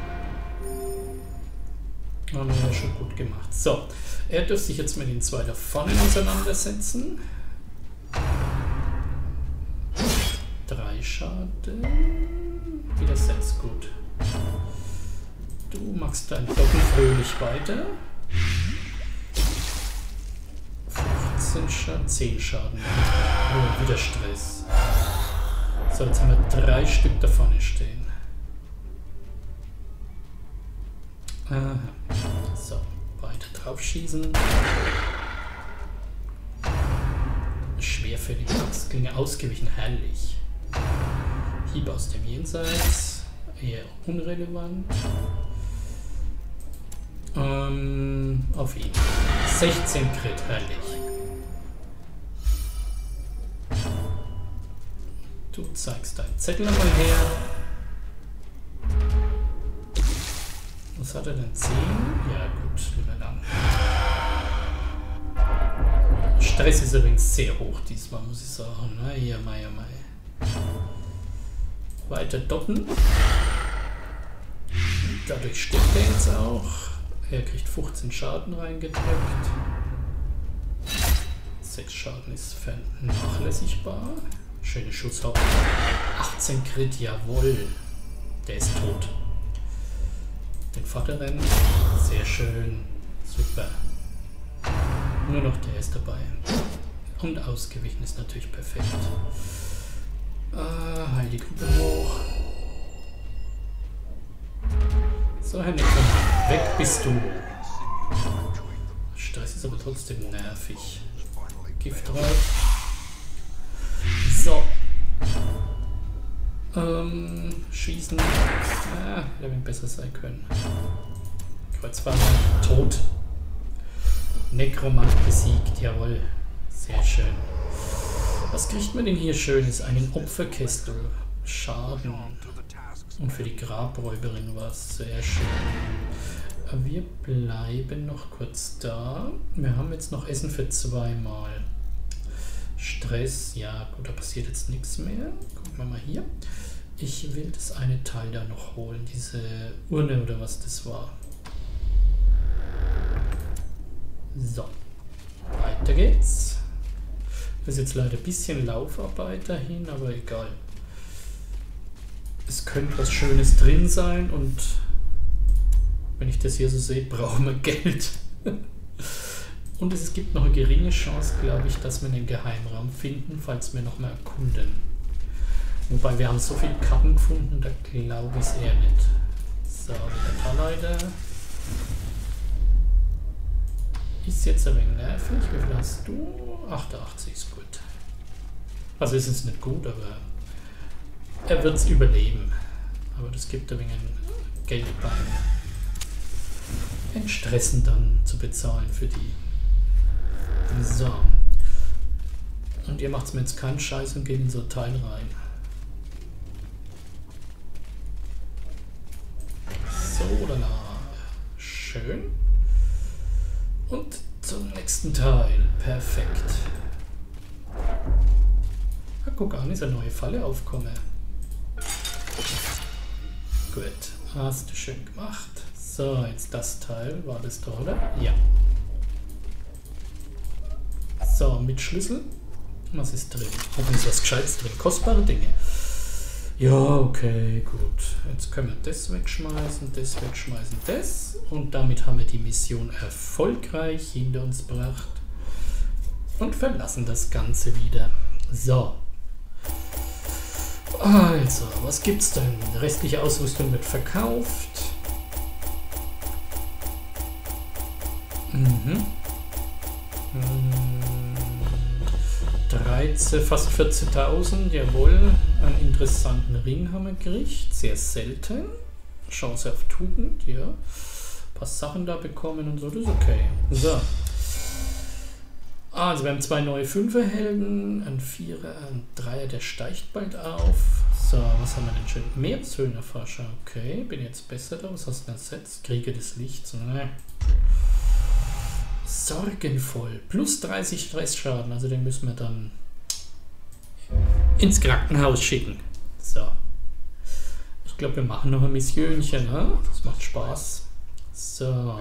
Haben wir ja schon gut gemacht. So, er dürfte sich jetzt mit den zwei da vorne auseinandersetzen. Drei Schaden. Wieder sechs, gut. Du machst dein Doppel fröhlich weiter. 15 Schaden, 10 Schaden. Oh, wieder Stress. So, jetzt haben wir drei Stück da vorne stehen. Aha. So, weiter drauf schießen. Schwerfällig, das klinge ausgewichen, herrlich. Hieb aus dem Jenseits, eher unrelevant. Ähm, auf ihn. 16 Crit, herrlich. Du zeigst deinen Zettel nochmal her. Was hat er denn? 10? Ja gut, lieber lang. Stress ist übrigens sehr hoch diesmal, muss ich sagen. Na, ja, mei, ja, mei. Weiter doppen. Dadurch stirbt er jetzt auch. Er kriegt 15 Schaden reingedrückt. 6 Schaden ist vernachlässigbar. Schöne Schusshaube. 18 Crit, jawohl. Der ist tot. Den Vaterrennen. Sehr schön. Super. Nur noch der ist dabei. Und ausgewichen ist natürlich perfekt. Ah, heil die Gruppe hoch. So, Herr Nickmann, weg bist du. Stress ist aber trotzdem nervig. Gift drauf. So. Ähm, schießen. Ja, hätte besser sein können. Kreuzfahrer tot. Nekromant besiegt, jawohl. Sehr schön. Was kriegt man denn hier Schönes? Einen Opferkestel. Schaden. Und für die Grabräuberin war es sehr schön. Wir bleiben noch kurz da. Wir haben jetzt noch Essen für zweimal. Stress, ja gut, da passiert jetzt nichts mehr. Gucken wir mal hier. Ich will das eine Teil da noch holen, diese Urne oder was das war. So, weiter geht's. Das ist jetzt leider ein bisschen Laufarbeit dahin, aber egal. Es könnte was Schönes drin sein und Wenn ich das hier so sehe, brauchen wir *laughs* Geld. Und es gibt noch eine geringe Chance, glaube ich, dass wir einen Geheimraum finden, falls wir nochmal erkunden. Wobei wir haben so viele Karten gefunden, da glaube ich es eher nicht. So, wieder ein paar Leute. Ist jetzt ein wenig nervig. Wie viel hast du? 88 ist gut. Also ist es nicht gut, aber er wird es überleben. Aber das gibt ein wenig Geld beim Entstressen dann zu bezahlen für die. So. Und ihr macht mir jetzt keinen Scheiß und geht in so ein Teil rein. So, lala. Schön. Und zum nächsten Teil. Perfekt. Ah, guck an, ist eine neue Falle aufkomme. Gut, hast du schön gemacht. So, jetzt das Teil. War das da, oder? Ja. So, mit Schlüssel. Was ist drin? Hoffentlich was Gescheites drin. Kostbare Dinge. Ja, okay, gut. Jetzt können wir das wegschmeißen, das wegschmeißen, das. Und damit haben wir die Mission erfolgreich hinter uns gebracht. Und verlassen das Ganze wieder. So. Also, was gibt's denn? Restliche Ausrüstung wird verkauft. Mhm. Hm. 13, fast 14.000, jawohl. Einen interessanten Ring haben wir gekriegt, sehr selten. Chance auf Tugend, ja. Ein paar Sachen da bekommen und so, das ist okay. So. Also wir haben zwei neue Fünferhelden, ein Vierer, ein Dreier, der steigt bald auf. So, was haben wir denn schön? Meereshöhlenersforscher, okay, bin jetzt besser da. Was hast du denn ersetzt? Krieger des Lichts, ne? Sorgenvoll. Plus 30 Stressschaden. Also den müssen wir dann ins Krankenhaus schicken. So. Ich glaube, wir machen noch ein Missionchen. Ne? Das macht Spaß. So.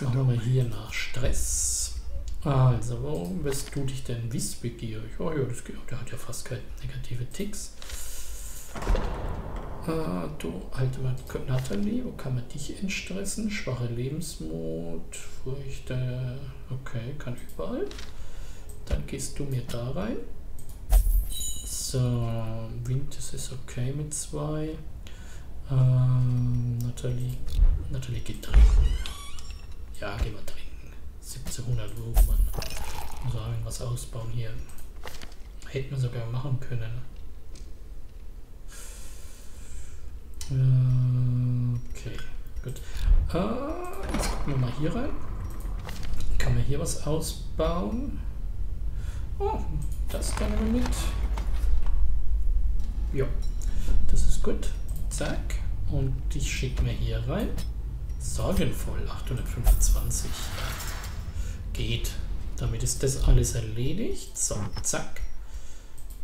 Jetzt machen wir hier nach Stress. Also, warum wirst du dich denn wissbegierig? Oh ja, das, der hat ja fast keine negative Ticks. Äh, du, alte Nathalie, wo kann man dich entstressen? Schwache Lebensmut, Furchte, okay, kann überall. Dann gehst du mir da rein. So, Wind, das ist okay mit zwei. Ähm, Nathalie, Nathalie geht trinken. Ja, gehen wir trinken. 1700 Euro, man. Muss auch irgendwas ausbauen hier. Hätten wir sogar machen können. Okay, gut. Äh, jetzt gucken wir mal hier rein. Kann man hier was ausbauen? Oh, das kann wir mit. Ja, das ist gut. Zack. Und ich schicke mir hier rein. Sorgenvoll, 825. Geht. Damit ist das alles erledigt. So, zack.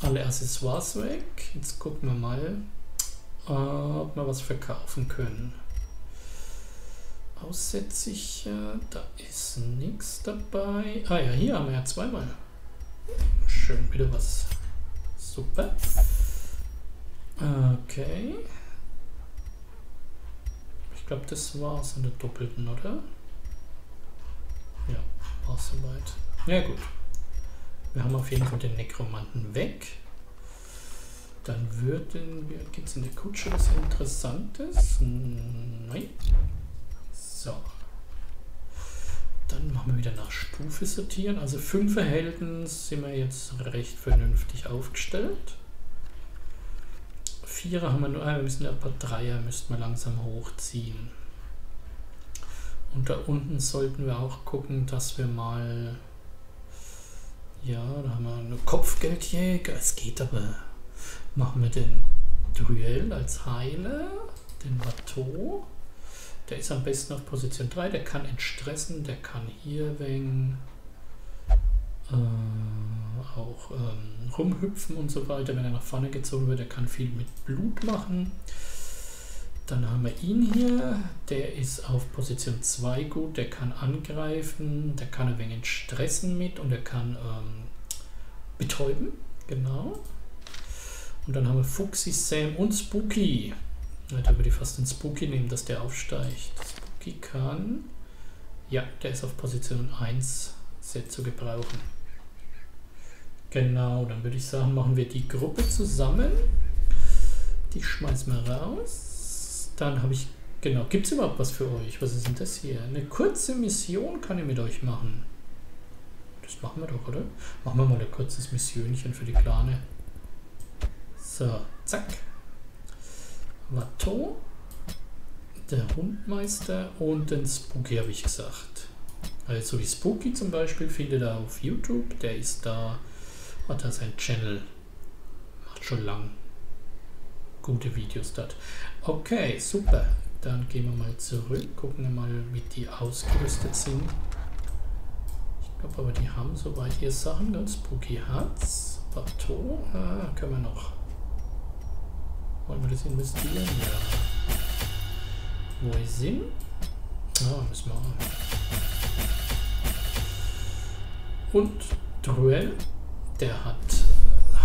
Alle Accessoires weg. Jetzt gucken wir mal, ob wir was verkaufen können. Aussätzlich, da ist nichts dabei. Ah ja, hier haben wir ja zweimal. Schön wieder was. Super. Okay. Glaube, das war es an der doppelten, oder? Ja, war soweit. Ja gut. Wir haben auf jeden Fall den Nekromanten weg. Dann würden wir. Gibt es in der Kutsche was Interessantes? Nein. So. Dann machen wir wieder nach Stufe sortieren. Also fünf Helden sind wir jetzt recht vernünftig aufgestellt. Vierer haben wir nur, ah, wir müssen ein paar Dreier müssten wir langsam hochziehen. Und da unten sollten wir auch gucken, dass wir mal ja, da haben wir eine Kopfgeldjäger. Es geht aber machen wir den Duell als Heiler, den Bateau. Der ist am besten auf Position 3, der kann entstressen, der kann hier wegen äh, auch ähm, rumhüpfen und so weiter, wenn er nach vorne gezogen wird. Der kann viel mit Blut machen. Dann haben wir ihn hier, der ist auf Position 2 gut, der kann angreifen, der kann ein wenig entstressen mit und er kann ähm, betäuben, genau. Und dann haben wir Fuxi, Sam und Spooky. Da würde ich fast den Spooky nehmen, dass der aufsteigt. Spooky kann. Ja, der ist auf Position 1 sehr zu gebrauchen. Genau, dann würde ich sagen, machen wir die Gruppe zusammen. Die schmeißen wir raus. Dann habe ich, genau, gibt es überhaupt was für euch? Was ist denn das hier? Eine kurze Mission kann ich mit euch machen. Das machen wir doch, oder? Machen wir mal ein kurzes Missionchen für die Kleine. So, zack. Watto, der Hundmeister und den Spooky habe ich gesagt. Also wie Spooky zum Beispiel findet er auf YouTube, der ist da, hat er sein Channel, macht schon lang gute Videos dort. Okay, super. Dann gehen wir mal zurück, gucken wir mal, wie die ausgerüstet sind. Ich glaube aber, die haben soweit ihr Sachen. Ganz Spooky hat's. Bateau, ah, können wir noch. Wollen wir das investieren? Ja. Wo ist sind? Ah, müssen wir. Und Druel, der hat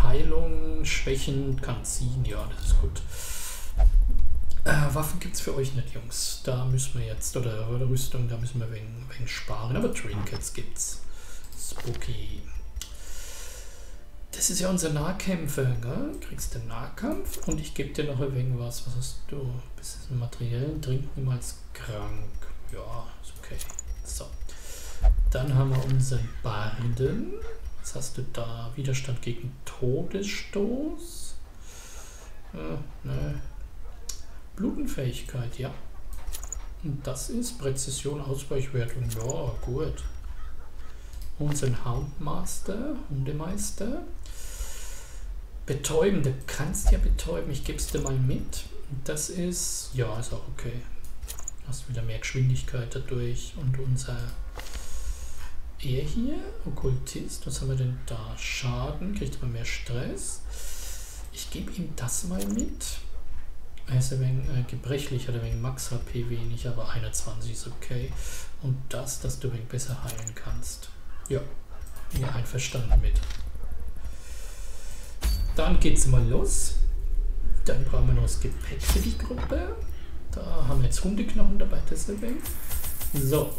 Heilung, Schwächen, kann ziehen. Ja, das ist gut. Äh, Waffen gibt es für euch nicht, Jungs. Da müssen wir jetzt, oder, oder Rüstung, da müssen wir wegen, wegen sparen. Aber Trinkets gibt's. Spooky. Das ist ja unser Nahkämpfer, gell? Kriegst den Nahkampf und ich gebe dir noch ein wenig was. Was hast du? Bisschen materiellen, trink niemals krank. Ja, ist okay. So. Dann haben wir unseren Barden. Was hast du da? Widerstand gegen Todesstoß? Äh, ne. Blutenfähigkeit, ja. Und das ist Präzision, Ausweichwertung. Ja, gut. Unseren Houndmaster, Hundemeister. Betäuben, du kannst ja betäuben. Ich gebe es dir mal mit. Das ist, ja, ist auch okay. Hast wieder mehr Geschwindigkeit dadurch. Und unser er hier, Okkultist, was haben wir denn da? Schaden, kriegt aber mehr Stress. Ich gebe ihm das mal mit. Er ist ein wenig äh, gebrechlich, hat ein wenig Max HP wenig, aber 21 ist okay. Und das, dass du ein wenig besser heilen kannst. Ja, bin ja einverstanden mit. Dann geht's mal los. Dann brauchen wir noch das Gepäck für die Gruppe. Da haben wir jetzt Hundeknochen dabei, wenig. So,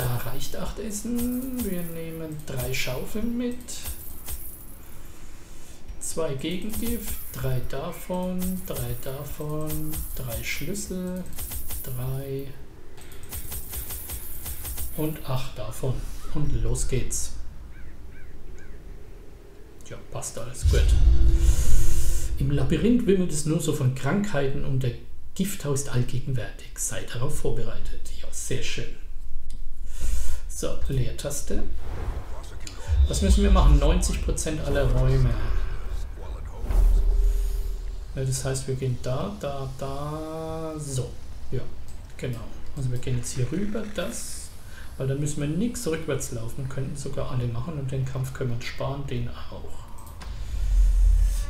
da reicht 8 Essen. Wir nehmen drei Schaufeln mit. Zwei Gegengift, drei davon, drei davon, drei Schlüssel, drei und acht davon. Und los geht's. Ja, passt alles gut. Im Labyrinth wimmelt es nur so von Krankheiten und der Gifthau ist allgegenwärtig. Sei darauf vorbereitet. Ja, sehr schön. So, Leertaste. Was müssen wir machen? 90% aller Räume. Das heißt, wir gehen da, da, da, so. Ja, genau. Also wir gehen jetzt hier rüber, das, weil dann müssen wir nichts rückwärts laufen, könnten sogar alle machen und den Kampf können wir sparen, den auch.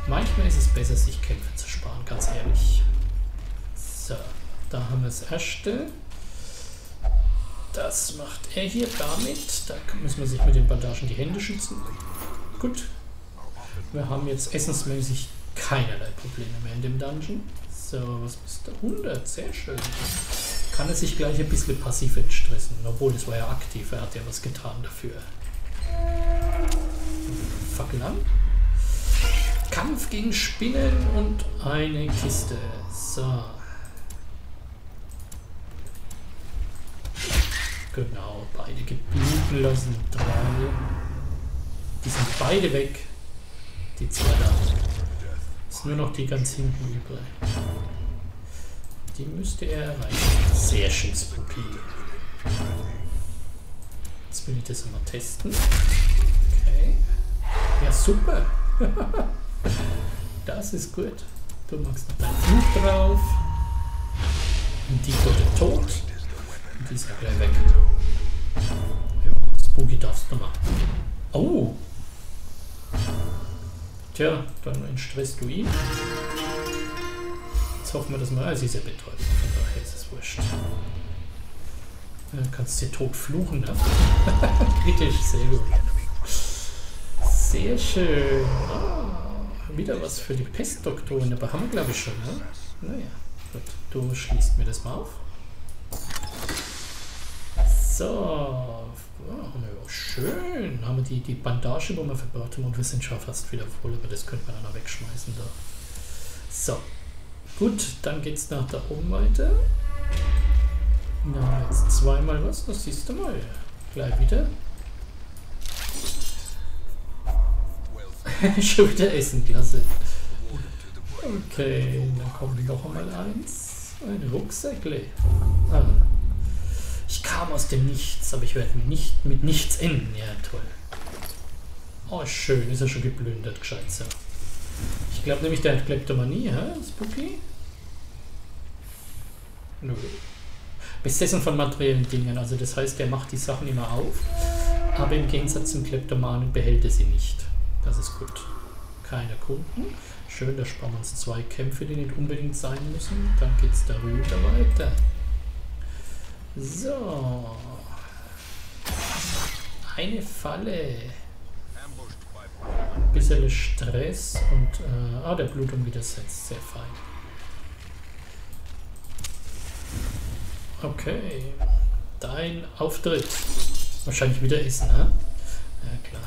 Manchmal ist es besser, sich Kämpfe zu sparen, ganz ehrlich. So, da haben wir das erste. Das macht er hier damit. Da müssen wir sich mit den Bandagen die Hände schützen. Gut. Wir haben jetzt essensmäßig keinerlei Probleme mehr in dem Dungeon. So, was bist du? 100, sehr schön. Kann er sich gleich ein bisschen passiv entstressen, obwohl das war ja aktiv, er hat ja was getan dafür. Fackel an. Kampf gegen Spinnen und eine Kiste. So. Genau, beide gebluten lassen. Drei. Die sind beide weg. Die zwei da. Ist nur noch die ganz hinten übrig. Die müsste er erreichen. Sehr schön spooky. Jetzt will ich das mal testen. Okay. Ja, super. *laughs* das ist gut. Du machst noch deinen Fluch drauf. Und die wurde tot. Die ist ja gleich weg. Ja, Spooky darfst du machen. Oh! Tja, dann entstresst du ihn. Jetzt hoffen wir, dass man. Ah, sie ist ja betäubt. Von daher ist es wurscht. Ja, kannst dir tot fluchen, ne? *laughs* Kritisch, sehr gut. Sehr schön. Ah, wieder was für die Pestdoktorin, aber haben wir glaube ich schon, ne? Naja. Gut, du schließt mir das mal auf. So, oh, schön. Haben wir die, die Bandage, wo wir verbaut haben und wir sind schon fast wieder voll, aber das könnte man dann auch wegschmeißen da. So, gut, dann geht es nach da oben weiter. Na, jetzt zweimal was, das siehst du mal. Gleich wieder. *laughs* Schon wieder Essen, klasse. Okay, dann kommt noch einmal eins. Ein Rucksäckle. Ah. Ich kam aus dem Nichts, aber ich werde nicht mit nichts enden. Ja, toll. Oh, schön. Ist er schon geplündert, gescheit so. Ich glaube nämlich, der hat Kleptomanie, hä? Spooky? Nö. Besessen von materiellen Dingen. Also das heißt, er macht die Sachen immer auf, aber im Gegensatz zum Kleptomanen behält er sie nicht. Das ist gut. Keine Kunden. Schön, da sparen wir uns zwei Kämpfe, die nicht unbedingt sein müssen. Dann geht es darüber weiter. So. Eine Falle. Ein bisschen Stress und... Äh, ah, der Blutung widersetzt. Sehr fein. Okay. Dein Auftritt. Wahrscheinlich wieder Essen, ne? Ja, klar.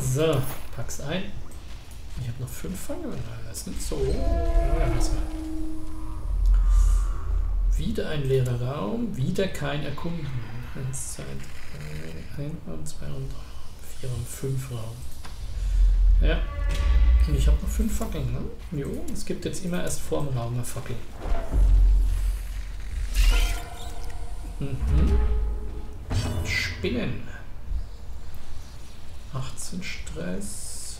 So, pack's ein. Ich habe noch fünf Fangen. Das ist nicht so. Ja, lass mal. Wieder ein leerer Raum, wieder kein Erkunden. Eins, zwei, drei, ein und zwei und drei, vier und fünf Raum. Ja. Und ich habe noch fünf Fackeln, ne? Jo, es gibt jetzt immer erst vorm Raum eine Fackel. Mhm. Spinnen. 18 Stress.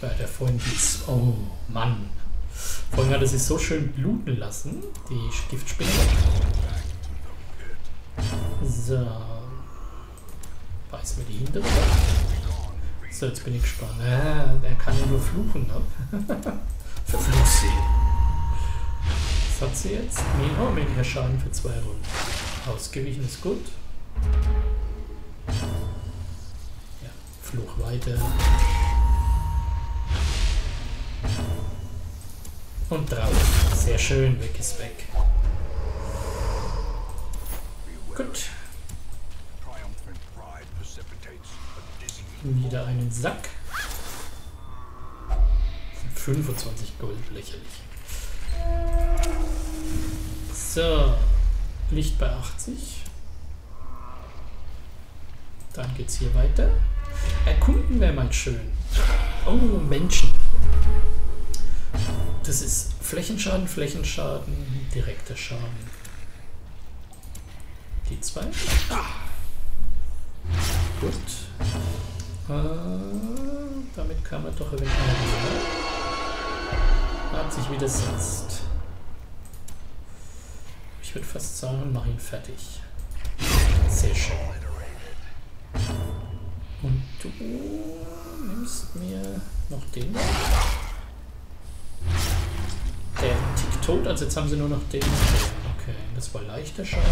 Ja, der die... Oh, Mann. Vorhin hat er sich so schön bluten lassen, die Giftspinne. So. Weiß mir die hintere. So, jetzt bin ich gespannt. Ah, der kann ja nur fluchen, ne? *laughs* Verflucht sie. Was hat sie jetzt? Oh, weniger Schaden für zwei Runden. Ausgewichen ist gut. Ja, Fluch weiter. Und drauf. Sehr schön, weg ist weg. Gut. Wieder einen Sack. 25 Gold, lächerlich. So, Licht bei 80. Dann geht's hier weiter. Erkunden wäre mal schön. Oh, Menschen. Das ist Flächenschaden, Flächenschaden, direkter Schaden. Die zwei. Gut. Äh, damit kann man doch eventuell wieder. Hat sich widersetzt. Ich würde fast sagen, mach ihn fertig. Sehr schön. Und du nimmst mir noch den. Der tickt tot, also jetzt haben sie nur noch den. Okay, das war leichter Schaden.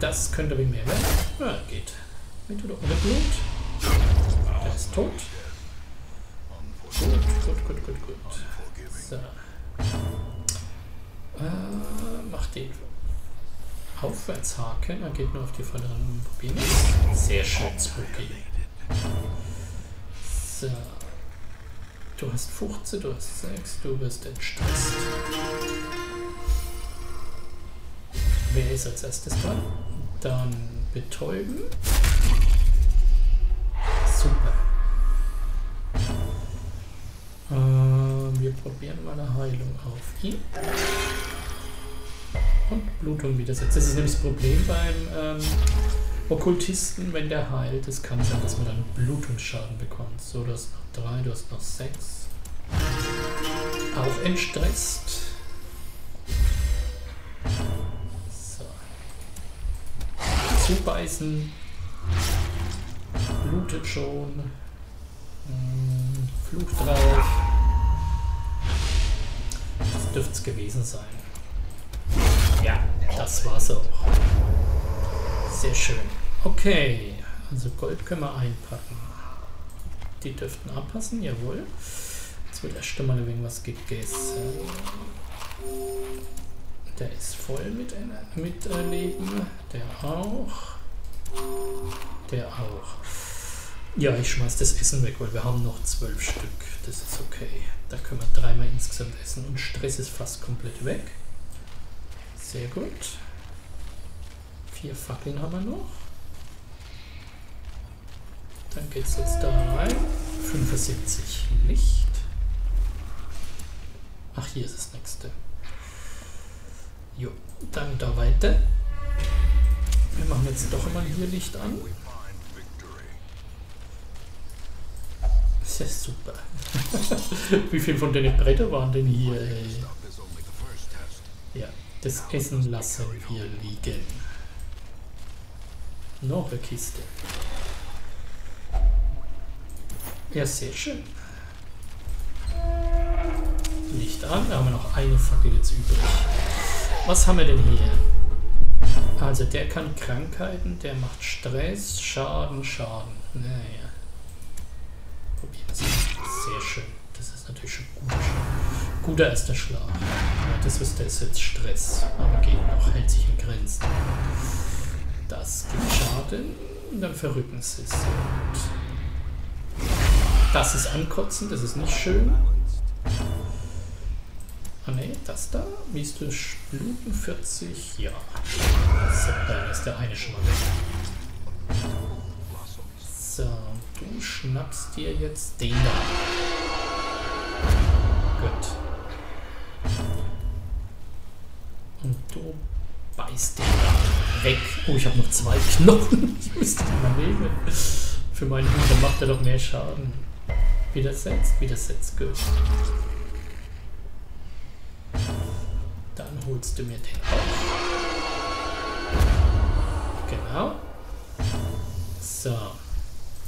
Das könnte wegen mehr werden. Ja, geht. Mit oder ohne Blut. Der ist tot. Gut, gut, gut, gut, gut. So. Äh, mach den Aufwärtshaken. Er geht nur auf die vorderen Rubine. Sehr schön, Spooky. So. Du hast 15, du hast 6, du wirst entstresst. Wer ist als erstes dran? Dann betäuben. Super. Äh, wir probieren mal eine Heilung auf ihn. Und Blutung widersetzt. Das ist nämlich das Problem beim ähm, Okkultisten, wenn der heilt. Es kann sein, dass man dann Blutungsschaden bekommt. So, du hast noch drei, du hast noch sechs. Auch entstresst. So. Zubeißen. Blutet schon. Hm, Fluch drauf. Das dürfte es gewesen sein. Ja, das war's auch. Sehr schön. Okay, also Gold können wir einpacken. Die dürften abpassen, jawohl. Jetzt wird erst einmal ein was gegessen. Der ist voll mit, mit äh, Leben. Der auch. Der auch. Ja, ich schmeiß das Essen weg, weil wir haben noch zwölf Stück. Das ist okay. Da können wir dreimal insgesamt essen und Stress ist fast komplett weg. Sehr gut. Vier Fackeln haben wir noch. Dann geht es jetzt da rein. 75 Licht. Ach, hier ist das nächste. Jo, dann da weiter. Wir machen jetzt doch mal hier Licht an. Ist super. *laughs* Wie viel von den Bretter waren denn hier? Ja, das Essen lassen wir liegen. Noch eine Kiste. Ja, sehr schön. Licht an, da haben wir noch eine Fackel jetzt übrig. Was haben wir denn hier? Also der kann Krankheiten, der macht Stress, Schaden, Schaden. Naja. Probieren Sie. Sehr schön. Das ist natürlich schon gut. Guter erster Schlag. Ja, das ist, das ist jetzt Stress, aber geht noch, hält sich in Grenzen. Das gibt Schaden, und dann verrücken sie es. Das ist Ankotzen, das ist nicht schön. Ah ne, das da, mystisch Bluten 40, ja. So, dann ist der eine schon mal weg. So, du schnappst dir jetzt den da. Gut. Und du beißt den weg. Oh, ich habe noch zwei Knochen. *laughs* Ich müsste die mal nehmen. Für meinen Hund, dann macht er doch mehr Schaden. Widersetzt, widersetzt, gut. Dann holst du mir den auch. Genau. So.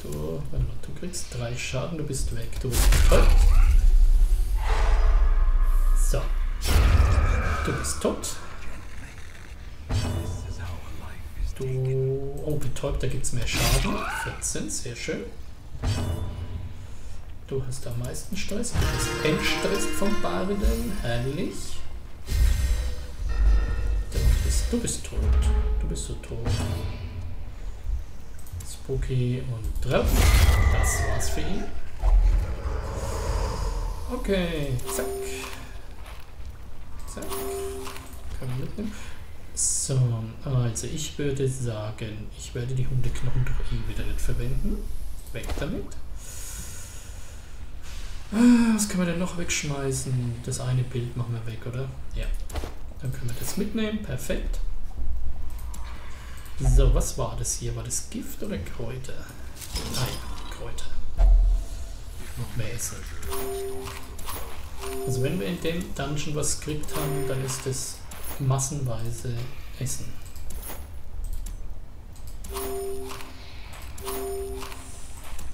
Du, du kriegst drei Schaden, du bist weg. Du bist betäubt. So. Du bist tot. Da gibt es mehr Schaden. 14, sehr schön. Du hast am meisten Stress. Du bist entstresst vom Barden. Herrlich. Du bist, du bist tot. Du bist so tot. Spooky und drauf. Das war's für ihn. Okay, zack. Zack. Kann man mitnehmen. So, also ich würde sagen, ich werde die Hundeknochen doch eh wieder nicht verwenden. Weg damit. Ah, was können wir denn noch wegschmeißen? Das eine Bild machen wir weg, oder? Ja. Dann können wir das mitnehmen. Perfekt. So, was war das hier? War das Gift oder Kräuter? Nein, Kräuter. Noch mehr Essen. Also wenn wir in dem Dungeon was gekriegt haben, dann ist das massenweise Essen.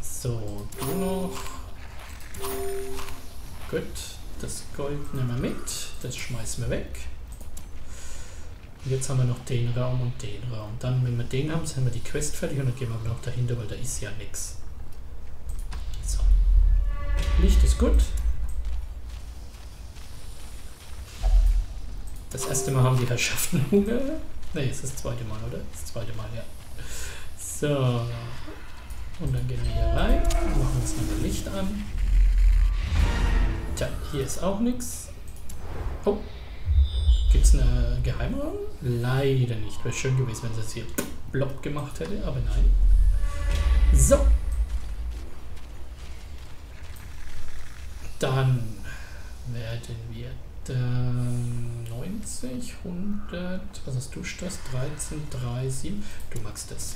So, du noch. Gut, das Gold nehmen wir mit, das schmeißen wir weg. Und jetzt haben wir noch den Raum und den Raum. Dann, wenn wir den haben, sind wir die Quest fertig und dann gehen wir noch dahinter, weil da ist ja nichts. So. Licht ist gut. Das erste Mal haben die Herrschaften *laughs* Hunger. Ne, ist das zweite Mal, oder? Das zweite Mal, ja. So. Und dann gehen wir hier rein machen uns noch ein Licht an. Tja, hier ist auch nichts. Oh. Gibt es eine Geheimraum? Leider nicht. Wäre schön gewesen, wenn es hier blopp gemacht hätte, aber nein. So. Dann werden wir 90, 100, was hast du, Stress? 13, 3, 7. Du magst das.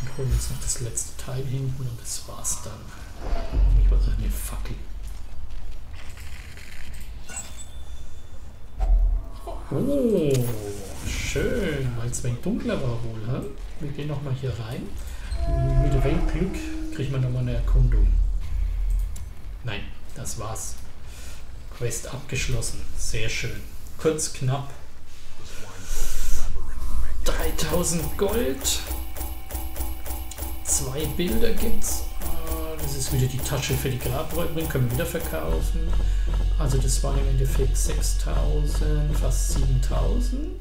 Und holen uns noch das letzte Teil hinten und das war's dann. Ich wollte eine Fackel. Oh, schön, weil es wenig dunkler war wohl. He? Wir gehen nochmal hier rein. Mit ein wenig Glück kriegt man nochmal eine Erkundung. Nein, das war's. Quest abgeschlossen. Sehr schön. Kurz, knapp. 3000 Gold. Zwei Bilder gibt's. das ist wieder die Tasche für die Grabräuberin, können wir wieder verkaufen. Also das waren im Endeffekt 6000, fast 7000.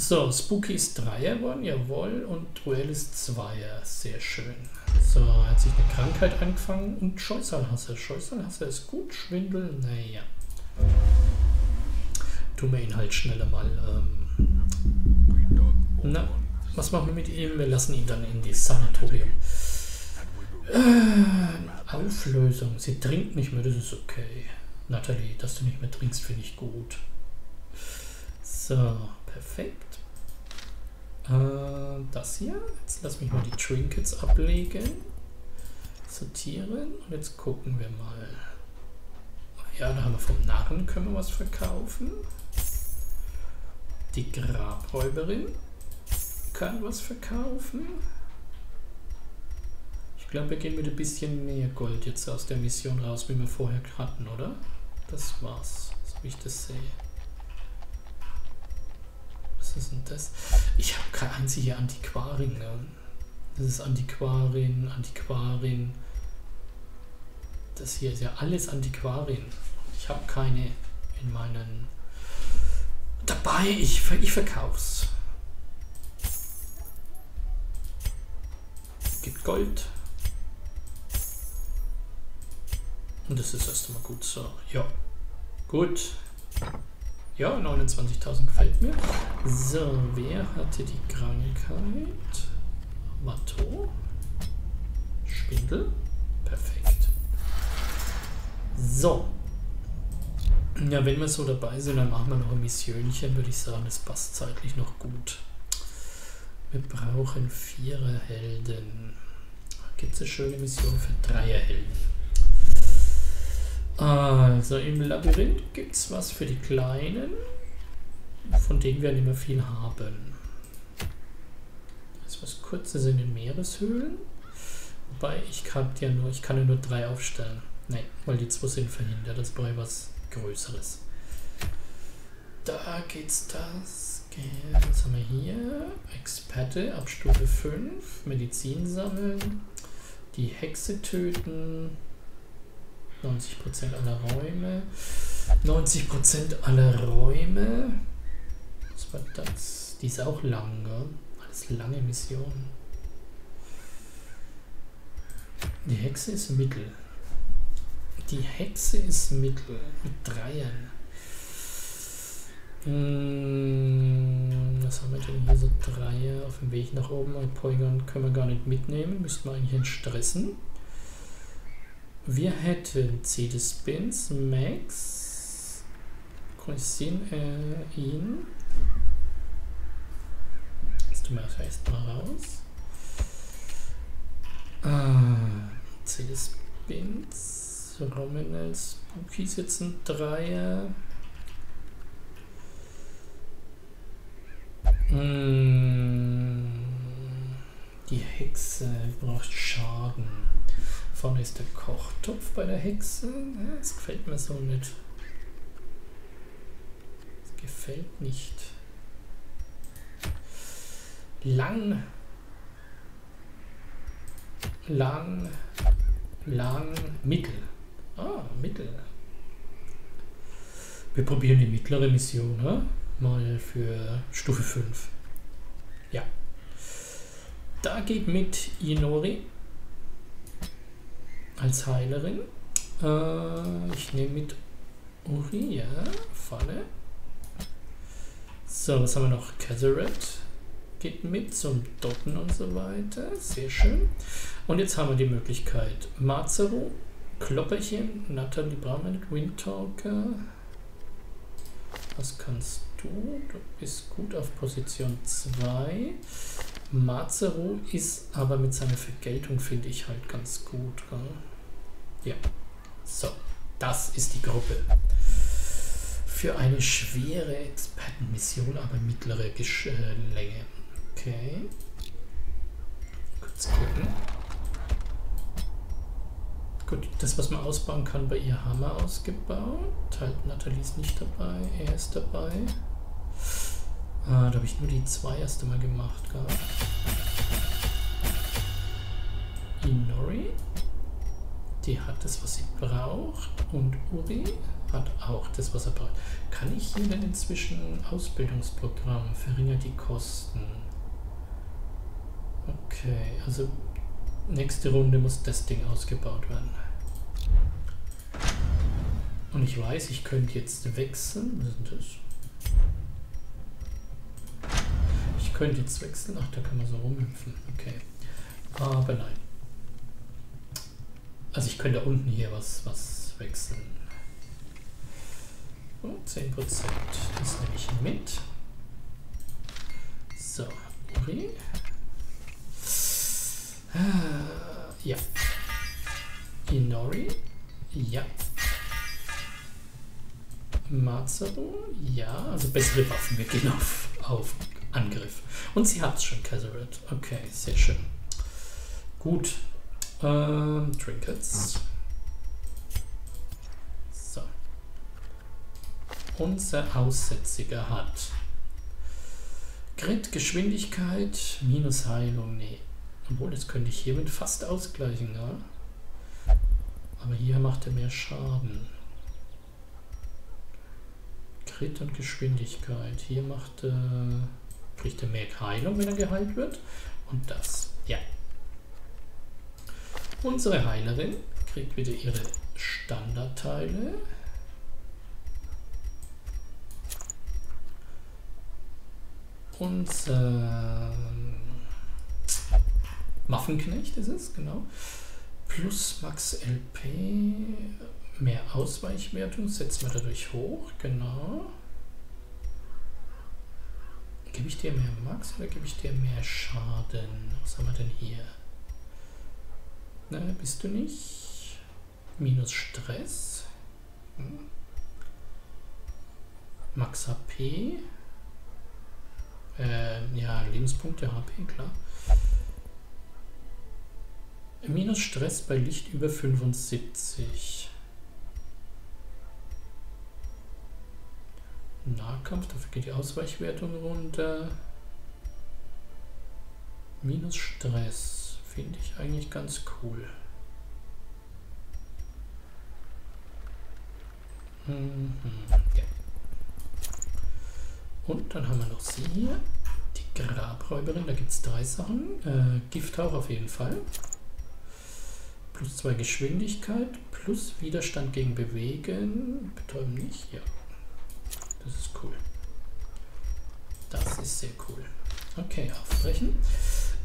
So, Spooky ist Dreier geworden, jawohl, und Duell ist Zweier, sehr schön. So, hat sich eine Krankheit angefangen und Scheussalhasser. Scheussalhasser ist gut, Schwindel, naja. Tun wir ihn halt schneller mal. Ähm, na, was machen wir mit ihm? Wir lassen ihn dann in die Sanatorium. Äh, Auflösung. Sie trinkt nicht mehr, das ist okay. Natalie, dass du nicht mehr trinkst, finde ich gut. So, perfekt. Äh, das hier. Jetzt lass mich mal die Trinkets ablegen. Sortieren. Und jetzt gucken wir mal. Ja, da haben wir vom Narren, können wir was verkaufen. Die Grabräuberin kann was verkaufen. Ich glaube, wir gehen mit ein bisschen mehr Gold jetzt aus der Mission raus, wie wir vorher hatten, oder? Das war's, so wie ich das sehe. Was ist denn das? Ich habe keine einzige Antiquarin. Ne? Das ist Antiquarin, Antiquarin. Das hier ist ja alles Antiquarin. Ich habe keine in meinen... Dabei, ich, ich verkauf's. Gibt Gold. Und das ist erst einmal gut so. Ja. Gut. Ja, 29.000 gefällt mir. So, wer hatte die Krankheit? Matto. Spindel. Perfekt. So. Ja, wenn wir so dabei sind, dann machen wir noch ein Missionchen, würde ich sagen. Das passt zeitlich noch gut. Wir brauchen Viererhelden. Gibt es eine schöne Mission für Dreierhelden? Also im Labyrinth gibt es was für die Kleinen, von denen wir nicht mehr viel haben. Das ist was Kurzes in den Meereshöhlen. Wobei ich kann ja nur, ich kann ja nur drei aufstellen. Ne, weil die zwei sind verhindert. Das brauche ich was Größeres. Da geht's das. Was haben wir hier? Experte ab Stufe 5. Medizin sammeln. Die Hexe töten. 90% aller Räume. 90% aller Räume. Was war das? Die ist auch lang, gell? Alles lange Mission. Die Hexe ist Mittel. Die Hexe ist Mittel. Mit Dreien. Hm, was haben wir denn hier so Dreier auf dem Weg nach oben? Polygon können wir gar nicht mitnehmen. Müssten wir eigentlich entstressen. Wir hätten CD-Spins, Max, Coisin, äh, ihn. Jetzt tun wir das erstmal raus. Ah, CD-Spins, Rominal, Spooky sitzen Dreier. Hm, die Hexe braucht Schaden. Vorne ist der Kochtopf bei der Hexe. Das gefällt mir so nicht. Das gefällt nicht. Lang. Lang. Lang. Mittel. Ah, Mittel. Wir probieren die mittlere Mission, ne? Mal für Stufe 5. Ja. Da geht mit Inori als Heilerin. Äh, ich nehme mit Uriah, Falle. So, was haben wir noch? Kazaret geht mit zum Dotten und so weiter. Sehr schön. Und jetzt haben wir die Möglichkeit Mazaru, Klopperchen, Natalie Braumann, Windtalker. Was kannst du? Du bist gut auf Position 2. Mazaru ist aber mit seiner Vergeltung, finde ich, halt ganz gut. Gell? Ja. So, das ist die Gruppe. Für eine schwere Expertenmission, aber mittlere Gesch äh, Länge. Okay. Kurz gucken. Gut, das, was man ausbauen kann, bei ihr haben wir ausgebaut. Halt, Nathalie ist nicht dabei, er ist dabei. Ah, da habe ich nur die zwei erste Mal gemacht. Gell? Inori. Die hat das, was sie braucht. Und Uri hat auch das, was er braucht. Kann ich hier denn inzwischen Ausbildungsprogramm verringert die Kosten? Okay, also nächste Runde muss das Ding ausgebaut werden. Und ich weiß, ich könnte jetzt wechseln. Was ist das? Ich könnte jetzt wechseln. Ach, da kann man so rumhüpfen. Okay. Aber nein. Also ich könnte unten hier was, was wechseln. Oh, 10%. Das nehme ich mit. So, Uri. Ah, ja. Inori. Ja. Mazaru. Ja, also bessere Waffen. Wir gehen auf, auf Angriff. Und sie hat es schon, Kazaret. Okay, sehr schön. Gut. Ähm, Trinkets. So. Unser Aussätziger hat Grit, Geschwindigkeit, minus Heilung. Nee. Obwohl, das könnte ich hiermit fast ausgleichen, ja. Aber hier macht er mehr Schaden. Crit und Geschwindigkeit. Hier macht er, kriegt er mehr Heilung, wenn er geheilt wird. Und das, ja. Unsere Heilerin kriegt wieder ihre Standardteile. Unser Waffenknecht ist es, genau. Plus Max LP, mehr Ausweichwertung, setzen wir dadurch hoch, genau. Gebe ich dir mehr Max oder gebe ich dir mehr Schaden? Was haben wir denn hier? Ne, bist du nicht? Minus Stress. Hm. Max HP. Äh, ja, Lebenspunkte HP, klar. Minus Stress bei Licht über 75. Nahkampf, dafür geht die Ausweichwertung runter. Minus Stress finde ich eigentlich ganz cool. Mhm. Und dann haben wir noch sie hier, die Grabräuberin. Da gibt es drei Sachen. Äh, Gifthauch auf jeden Fall plus 2 Geschwindigkeit, plus Widerstand gegen Bewegen. Betäuben nicht, ja. Das ist cool. Das ist sehr cool. Okay, aufbrechen.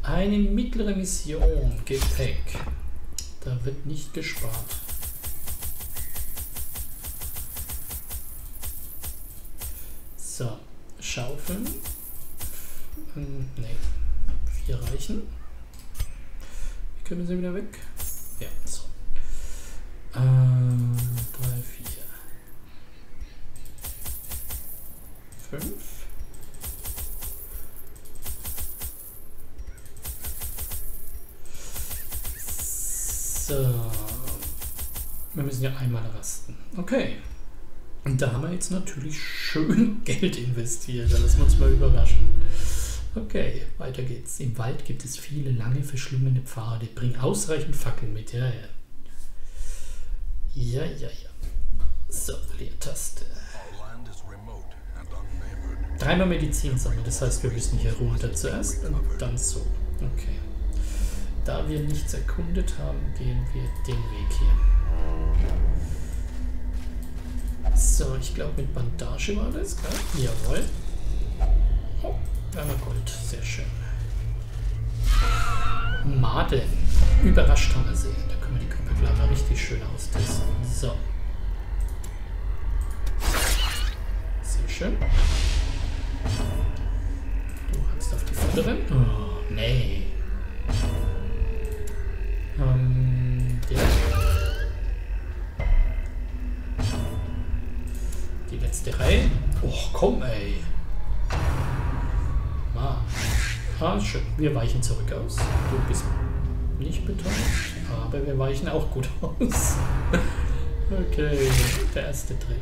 Eine mittlere Mission, Gepäck. Da wird nicht gespart. So, Schaufeln. Hm, ne, vier reichen. Wie können wir sie wieder weg? Ja, so. Äh, drei, vier. Fünf. So. Wir müssen ja einmal rasten. Okay. Und da haben wir jetzt natürlich schön *laughs* Geld investiert. Da lassen wir uns mal überraschen. Okay, weiter geht's. Im Wald gibt es viele lange verschlungene Pfade. Bring ausreichend Fackeln mit. Ja, ja. Ja, ja, ja. So, Leertaste. Dreimal Medizin sammeln. Das heißt, wir müssen hier runter zuerst und dann so. Okay. Da wir nichts erkundet haben, gehen wir den Weg hier. So, ich glaube mit Bandage war das, klar? Jawohl. Oh. Einmal Gold, sehr schön. Made. Überrascht haben wir sie. Da können wir die Küppelklappe richtig schön austesten. So. Sehr schön. Du hast auf die vorderen. Oh, nee. Ähm, der. Die letzte Reihe. Och, komm, ey. Ah, schön. Wir weichen zurück aus. Du bist nicht betäubt, aber wir weichen auch gut *laughs* aus. okay, der erste trifft.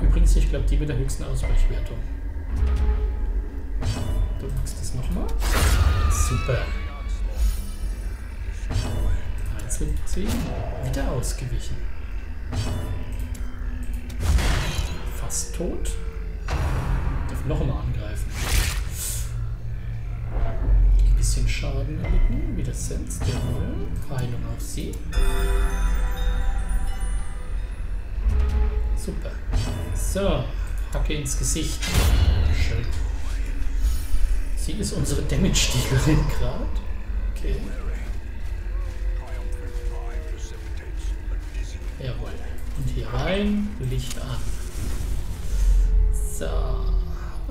Übrigens, ich glaube, die mit der höchsten Ausweichwertung. Du magst das nochmal? Super. Ziehen. Wieder ausgewichen. Fast tot. Darf noch einmal angreifen. Ein bisschen Schaden erlitten. Wieder jawohl. Heilung auf sie. Super. So, Hacke ins Gesicht. Schön. Sie ist unsere Damage-Dealerin *laughs* gerade. Okay. Rein, Licht an. So,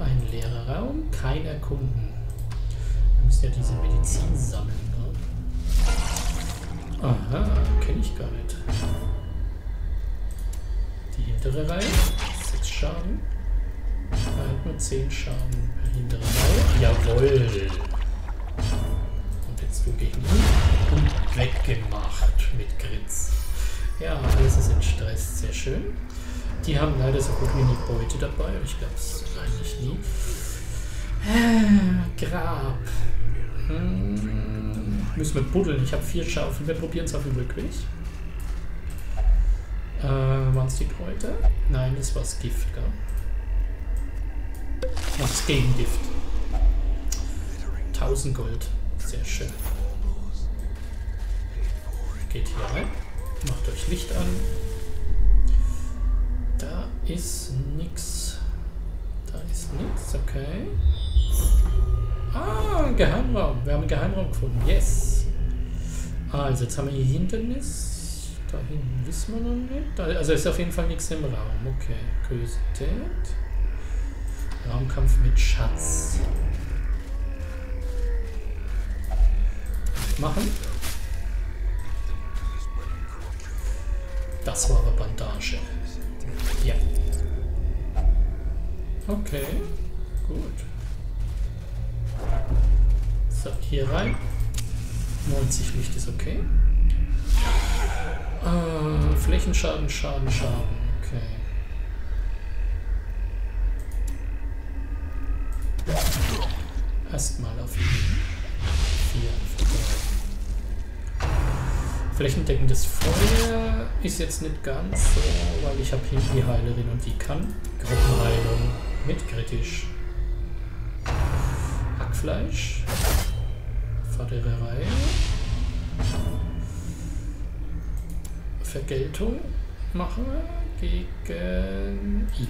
ein leerer Raum, kein Erkunden. Wir müssen ja diese Medizin sammeln. Ne? Aha, kenne ich gar nicht. Die hintere Reihe, 6 Schaden. Er hat nur 10 Schaden per hintere Reihe. Jawohl. Und jetzt du gegen ihn. Und weggemacht mit Gritz. Ja, alles ist in Stress. Sehr schön. Die haben leider so gut wie eine Beute dabei. Ich glaube es eigentlich nie. Äh, Grab. Hm, müssen wir buddeln. Ich habe vier Schaufeln. Wir probieren es auf dem Rückweg. Äh, Waren es die Kräuter? Nein, das war das Gift, gell? Das Gegengift. 1000 Gold. Sehr schön. Geht hier rein. Macht euch Licht an. Da ist nix. Da ist nix, okay. Ah, ein Geheimraum. Wir haben einen Geheimraum gefunden. Yes. Also, jetzt haben wir hier Hindernis. Da hinten wissen wir noch nicht. Also ist auf jeden Fall nichts im Raum. Okay. Kuriosität. Raumkampf mit Schatz. Machen. Das war aber Bandage. Ja. Okay, gut. So, hier rein. 90 Licht ist okay. Äh, Flächenschaden, Schaden, Schaden. Okay. Erstmal auf 4. Flächendeckendes Feuer ist jetzt nicht ganz so, weil ich habe hier die Heilerin und die kann Gruppenheilung mit kritisch. Hackfleisch. Verdererei. Vergeltung machen wir gegen I.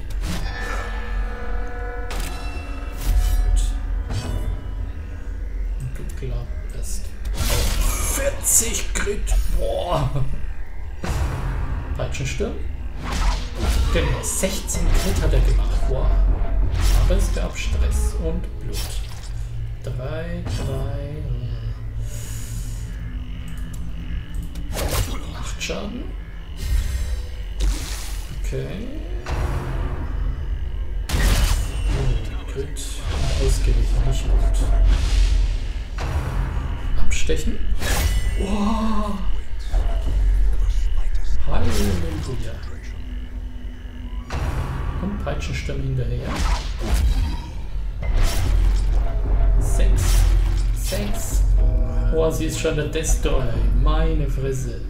Und du glaubst 40 Crit. Boah. Peitschensturm. Genau, 16 Crit hat er gemacht. Boah. Aber es gab Stress und Blut. 3, 3, 8 Schaden. Okay. Crit ausgewichen, nicht gut. Abstechen. Wow. Halleluja. Und Peitschenstimme hinterher. Sechs. Sechs. Oh, sie ist schon der Destroy. Meine Fresse.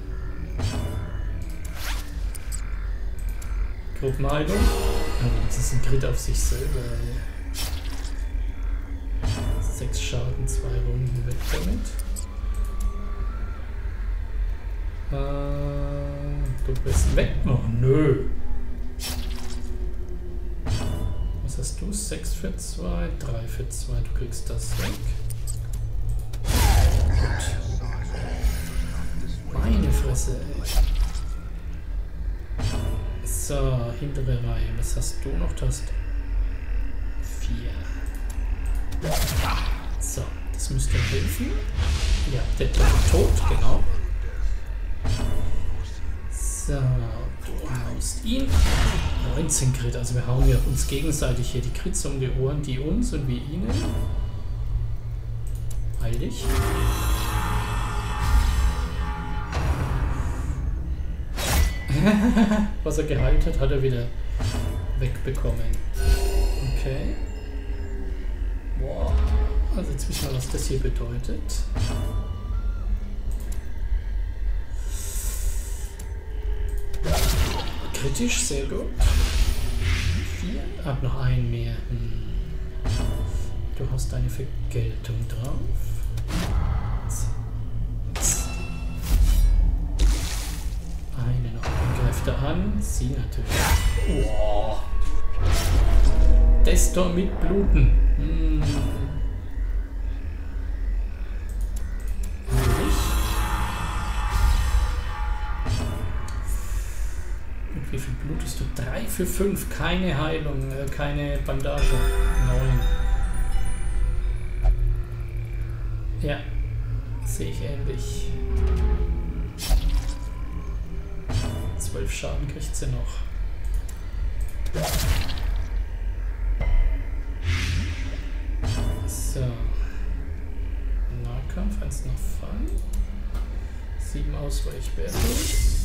Gruppenheilung. Das ist ein Crit auf sich selber. Sechs Schaden, zwei Runden weg damit. Äh, du bist weg noch? Nö. Was hast du? 6 für 2, 3 für 2. Du kriegst das weg. Gut. Meine Fresse, ey. So, hintere Reihe. Was hast du noch? Du hast 4. So, das müsste helfen. Ja, der ist tot, genau. So, du haust ihn. 19 Crit, also wir hauen ja uns gegenseitig hier die Crits um die Ohren, die uns und wir ihnen. Heil dich. *laughs* Was er geheilt hat, hat er wieder wegbekommen. Okay. Boah. Also jetzt wissen wir, was das hier bedeutet. Kritisch, sehr gut. Vier. Hab noch einen mehr. Hm. Du hast deine Vergeltung drauf. Eine noch. Er an. Sie natürlich. Wow. Destor mit Bluten. Hm. Wie viel blutest du? 3 für 5. Keine Heilung, äh, keine Bandage. 9. Ja, sehe ich ähnlich. 12 Schaden kriegt sie noch. So. Nahkampf, eins noch Fang. 7 Ausweichwerte.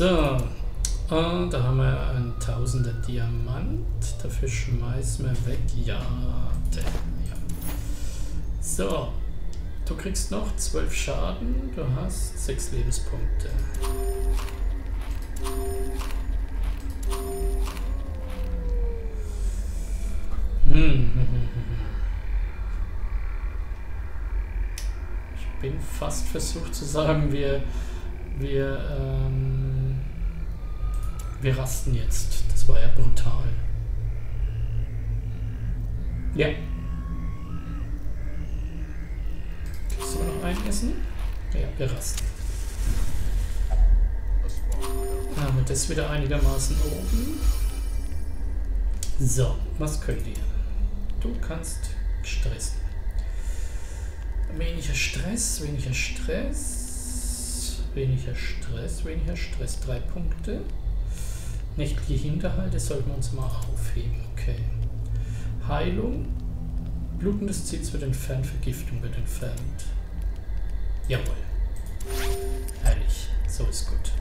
So, und da haben wir ein Tausender Diamant. Dafür schmeißen wir weg. Ja, ja. So, du kriegst noch 12 Schaden. Du hast 6 Lebenspunkte. Ich bin fast versucht zu sagen, wir, wir ähm, wir rasten jetzt. Das war ja brutal. Ja. Kannst du noch ein essen? Ja, wir rasten. Wir das wieder einigermaßen oben. So, was könnt ihr? Du kannst stressen. Weniger Stress, weniger Stress, weniger Stress, weniger Stress. Drei Punkte. Nächtliche Hinterhalte sollten wir uns mal aufheben. Okay. Heilung. Bluten des Ziels wird entfernt, Vergiftung wird entfernt. Jawohl. Herrlich. So ist gut.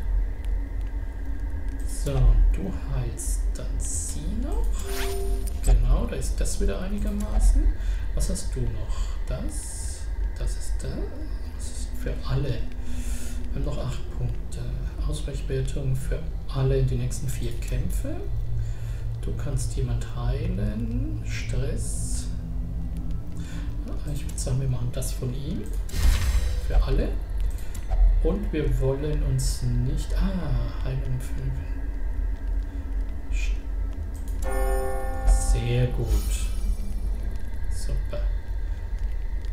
So, du heilst dann sie noch. Genau, da ist das wieder einigermaßen. Was hast du noch? Das. Das ist da. Das ist für alle. Wir haben noch 8 Punkte. Ausweichwertung für alle die nächsten vier Kämpfe. Du kannst jemand heilen. Stress. Ich würde sagen, wir machen das von ihm. Für alle. Und wir wollen uns nicht... Ah, Heilung 5. Sehr gut. Super.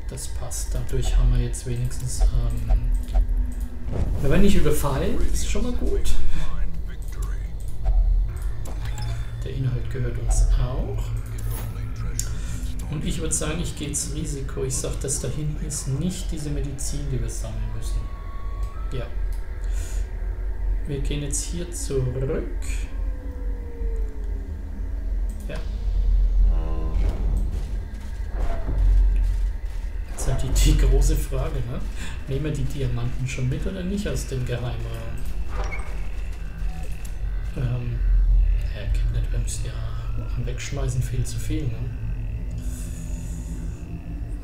Das passt. Dadurch haben wir jetzt wenigstens... Ähm, wir werden nicht überfallen. Ist schon mal gut. Der Inhalt gehört uns auch. Und ich würde sagen, ich gehe ins Risiko. Ich sage, das da hinten ist nicht diese Medizin, die wir sammeln müssen. Ja. Wir gehen jetzt hier zurück. Ja. Jetzt halt die, die große Frage, ne? Nehmen wir die Diamanten schon mit oder nicht aus dem Geheimraum? Ähm, wir müssen ja wegschmeißen viel zu viel. Ne?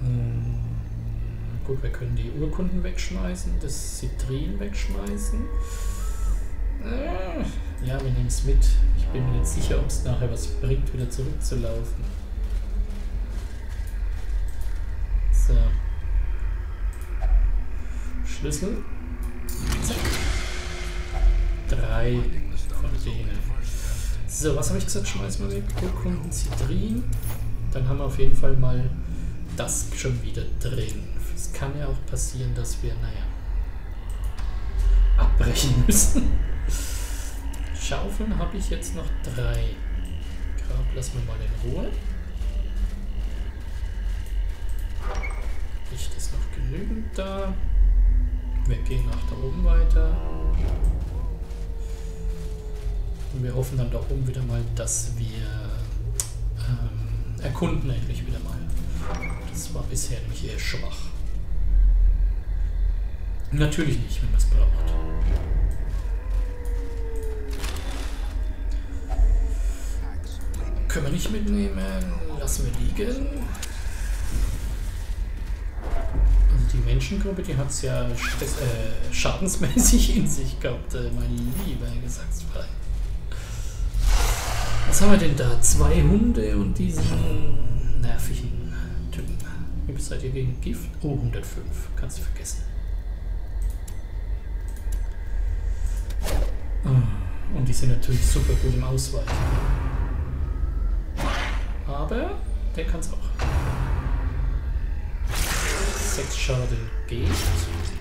Hm, gut, wir können die Urkunden wegschmeißen, das Citrin wegschmeißen. Äh, ja, wir nehmen es mit. Ich bin mir nicht sicher, ob es nachher was bringt, wieder zurückzulaufen. So. Schlüssel. Zack. Drei von denen. So, was habe ich gesagt? Schmeißen wir weg. Urkunden, Zitrin. Dann haben wir auf jeden Fall mal das schon wieder drin. Es kann ja auch passieren, dass wir, naja, abbrechen müssen. *laughs* Schaufeln habe ich jetzt noch drei. Grab lassen wir mal in Ruhe. Licht ist noch genügend da. Wir gehen nach da oben weiter. Und wir hoffen dann da oben wieder mal, dass wir ähm, erkunden endlich wieder mal. Das war bisher nämlich eher schwach. Natürlich nicht, wenn man es braucht. Können wir nicht mitnehmen. Lassen wir liegen. Also die Menschengruppe, die hat es ja äh, schadensmäßig *laughs* in sich gehabt, äh, mein lieber Gesangsverein. Was haben wir denn da? Zwei Hunde und diesen nervigen Typen. Wie seid ihr gegen Gift? Oh, 105. Kannst du vergessen. Ah, und die sind natürlich super gut im Ausweichen. Aber der kann es auch. 6 Schaden geht.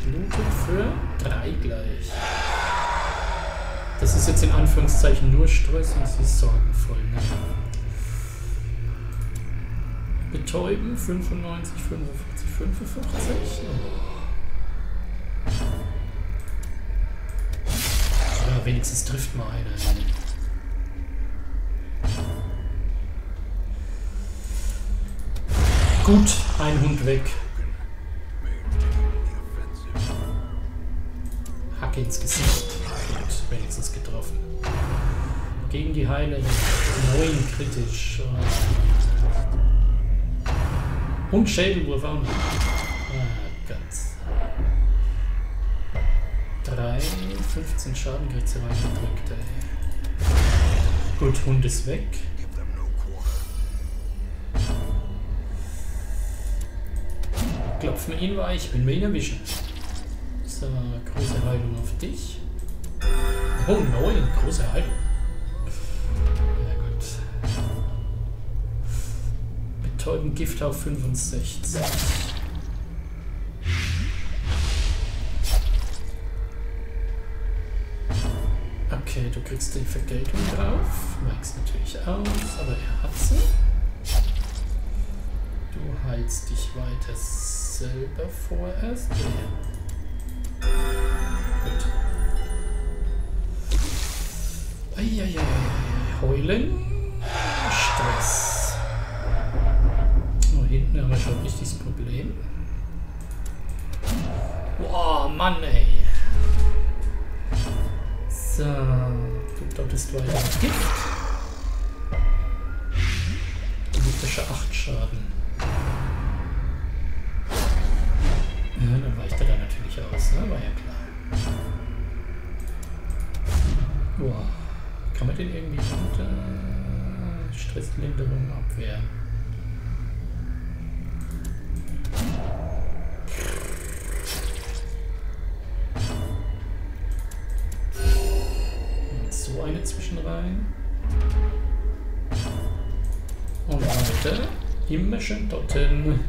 Blutet für 3 gleich. Das ist jetzt in Anführungszeichen nur Stress und sie ist sorgenvoll. Ne? Betäuben 95, 45, 45. Ja, wenigstens trifft mal einer. Gut, ein Hund weg. Hacke ins Gesicht. Wenigstens getroffen. Gegen die Heile 9 kritisch. Und Schädelwurf auch noch. Ah, ganz. 3, 15 Schaden kriegt sie reingedrückt, ey. Gut, Hund ist weg. Klopfen ihn weich, wenn wir ihn erwischen. So, große Heilung auf dich. Oh, neun, große Heilung. Ja gut. Betäuben Gift auf 65. Okay, du kriegst die Vergeltung drauf. Weichst natürlich aus, aber er hat sie. Du heilst dich weiter selber vorerst. Ja. Eieiei. Heulen. Stress. Oh, hinten haben wir schon ein richtiges Problem. Boah, Mann, ey. So, du doppelst weiter Gift. Mythischer 8 Schaden. Ja, dann weicht er da natürlich aus, ne? War ja klar. Boah. Kann man den irgendwie unter Stresslinderung abwehren? So eine zwischen rein. Und weiter. Immer schön dotten.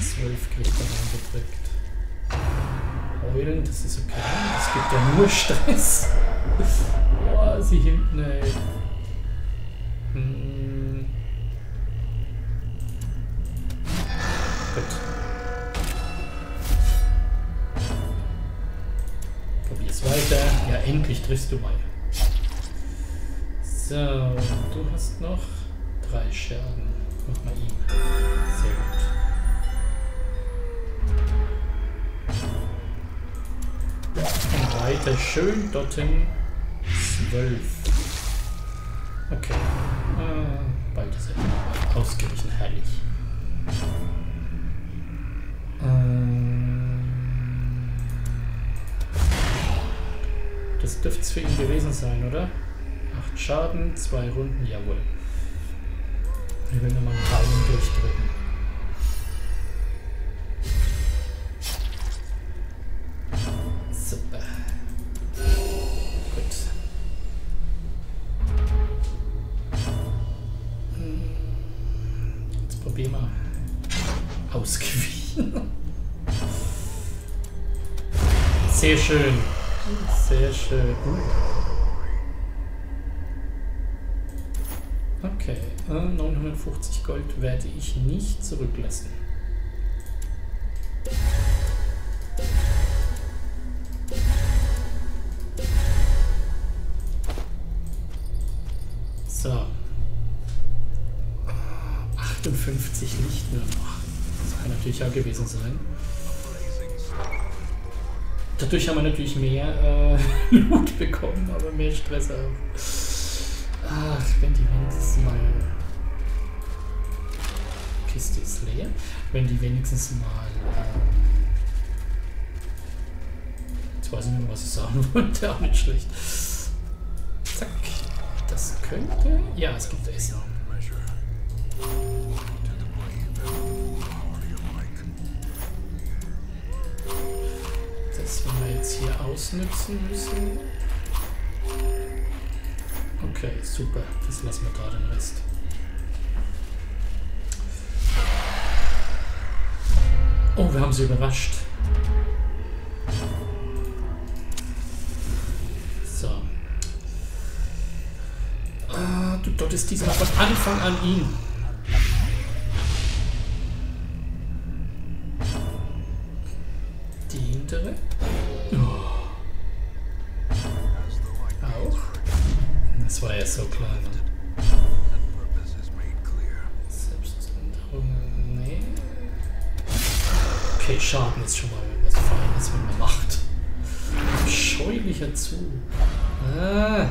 12 kriegt er reingedrückt heulen, das ist okay. Es gibt ja nur Stress. Boah, sie hinten, ey. Hm. Gut. Probier's weiter. Ja, endlich triffst du mal. So, du hast noch drei Scherben. Mach mal ihn. Sehr gut. weiter schön dorthin. Zwölf. Okay. Äh, bald ist er ausgeglichen, herrlich. Ähm, das dürfte es für ihn gewesen sein, oder? Acht Schaden, zwei Runden, jawohl. Ich will nochmal einen Heilen durchdrücken. Schön. Sehr schön. Okay, 950 äh, Gold werde ich nicht zurücklassen. So. 58 Licht nur noch. Das kann natürlich auch gewesen sein. Dadurch haben wir natürlich mehr äh, *laughs* Loot bekommen, aber mehr Stress auch. Ach, wenn die wenigstens mal. Kiste ist leer. Wenn die wenigstens mal. Ähm, weiß nicht mehr, was ich sagen *laughs* wollte, auch nicht schlecht. Zack. Das könnte... Ja, es gibt Essen. Ausnützen müssen. Okay, super. Das lassen wir da den Rest. Oh, wir haben sie überrascht. So. Ah, du dottest diesmal von Anfang an ihn. Ist schon mal was Feines, wenn man macht. Scheulicher Zug. Ah.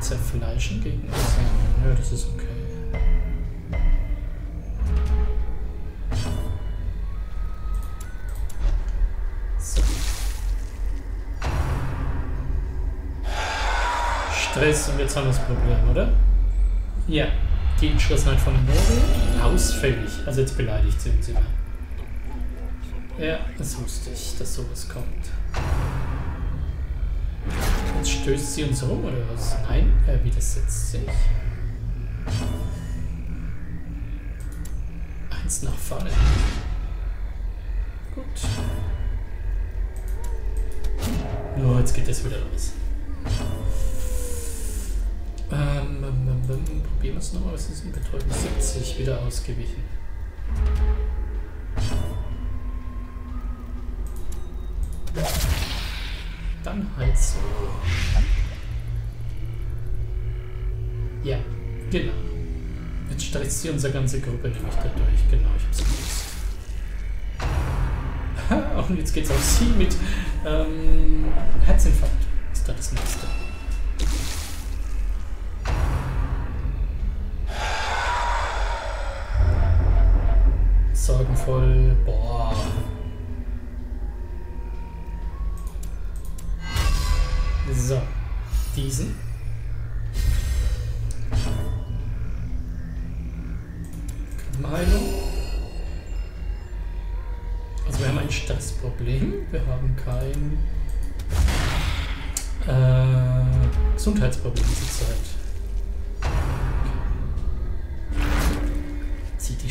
Zerfleischen gegen Essen. Ja, das ist okay. So. Stress und jetzt haben wir das Problem, oder? Ja. Die Entschlossenheit von Mori ausfällig. Also jetzt beleidigt sind sie. Ja, das wusste ich, dass sowas kommt. Jetzt stößt sie uns rum, oder was? Nein, er widersetzt sich. Eins nach vorne. Gut. Oh, jetzt geht es wieder los. Wir es nochmal. Was ist denn Betäubung? 70 wieder ausgewichen. Dann halt so. Ja, genau. Jetzt stresst sie unsere ganze Gruppe nämlich dadurch. Genau, ich hab's gewusst. Und jetzt geht's auf sie mit ähm, Herzinfarkt. Ist da das nächste. Sorgenvoll. Boah.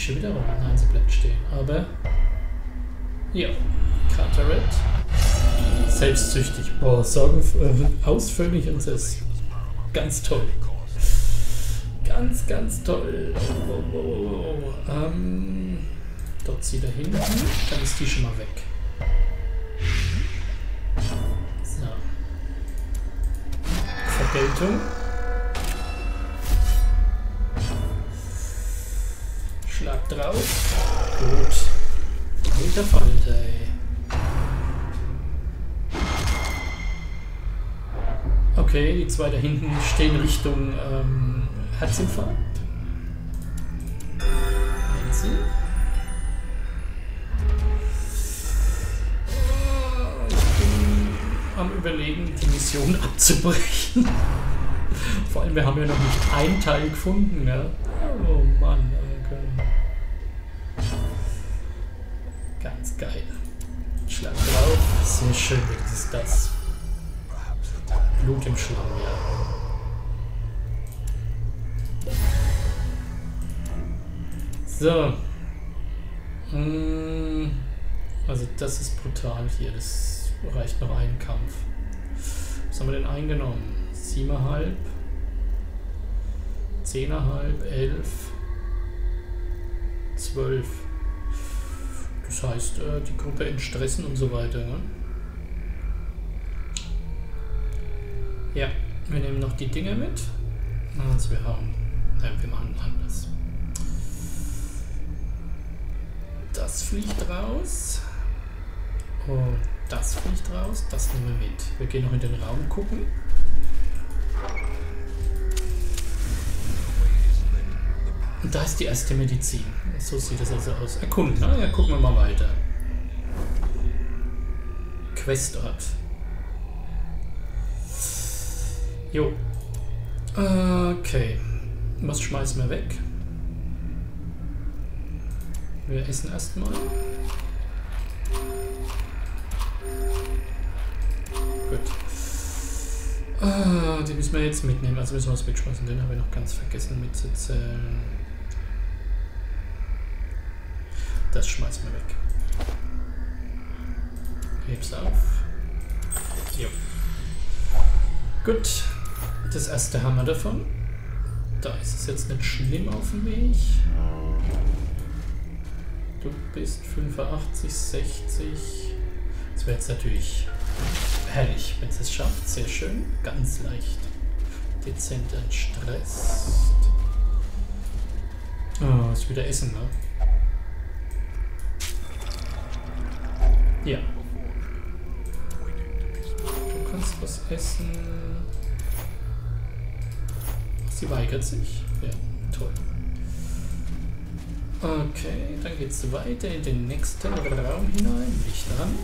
Schon wieder rum? Nein, sie bleibt stehen. Aber ja, Carteret. Selbstsüchtig. Boah, Sorgen äh, ausführlich und das ganz toll. Ganz, ganz toll. Oh, oh, oh. Ähm, dort sie da hinten. Dann ist die schon mal weg. So. Vergeltung. Drauf. Gut. Alter Falter, ey. Okay, die zwei da hinten stehen Richtung ähm, Herzinfarkt. Einzel. Am überlegen, die Mission *laughs* abzubrechen. Vor allem, wir haben ja noch nicht einen Teil gefunden. Ja? Oh Mann, okay. Ganz geil. Schlag drauf. Sehr schön, wie ist das. Blut im Schlamm, ja. So. Hm. Also das ist brutal hier. Das reicht noch einen Kampf. Was haben wir denn eingenommen? Siebeneinhalb. Zehneinhalb, elf, zwölf. Das heißt, äh, die Gruppe entstressen und so weiter. Ne? Ja, wir nehmen noch die Dinge mit. Also wir haben. Nein, wir machen anders. Das fliegt raus. Und das fliegt raus. Das nehmen wir mit. Wir gehen noch in den Raum gucken. Und da ist die erste Medizin. So sieht es also aus. Erkunden, ne? Ja, gucken wir mal weiter. Questort. Jo. Okay. Was schmeißen wir weg? Wir essen erstmal. Gut. Ah, die müssen wir jetzt mitnehmen. Also müssen wir was wegschmeißen. Den habe ich noch ganz vergessen mitzuzählen. Das schmeißen wir weg. Heb's auf. Jo. Gut. Das erste haben wir davon. Da ist es jetzt nicht schlimm auf dem Weg. Du bist 85, 60. Das wäre jetzt natürlich herrlich, wenn es es schafft. Sehr schön. Ganz leicht. Dezent entstresst. Oh, ist wieder Essen, ne? Ja. Du kannst was essen. Sie weigert sich. Ja, toll. Okay, dann geht's weiter in den nächsten Raum hinein. Licht an.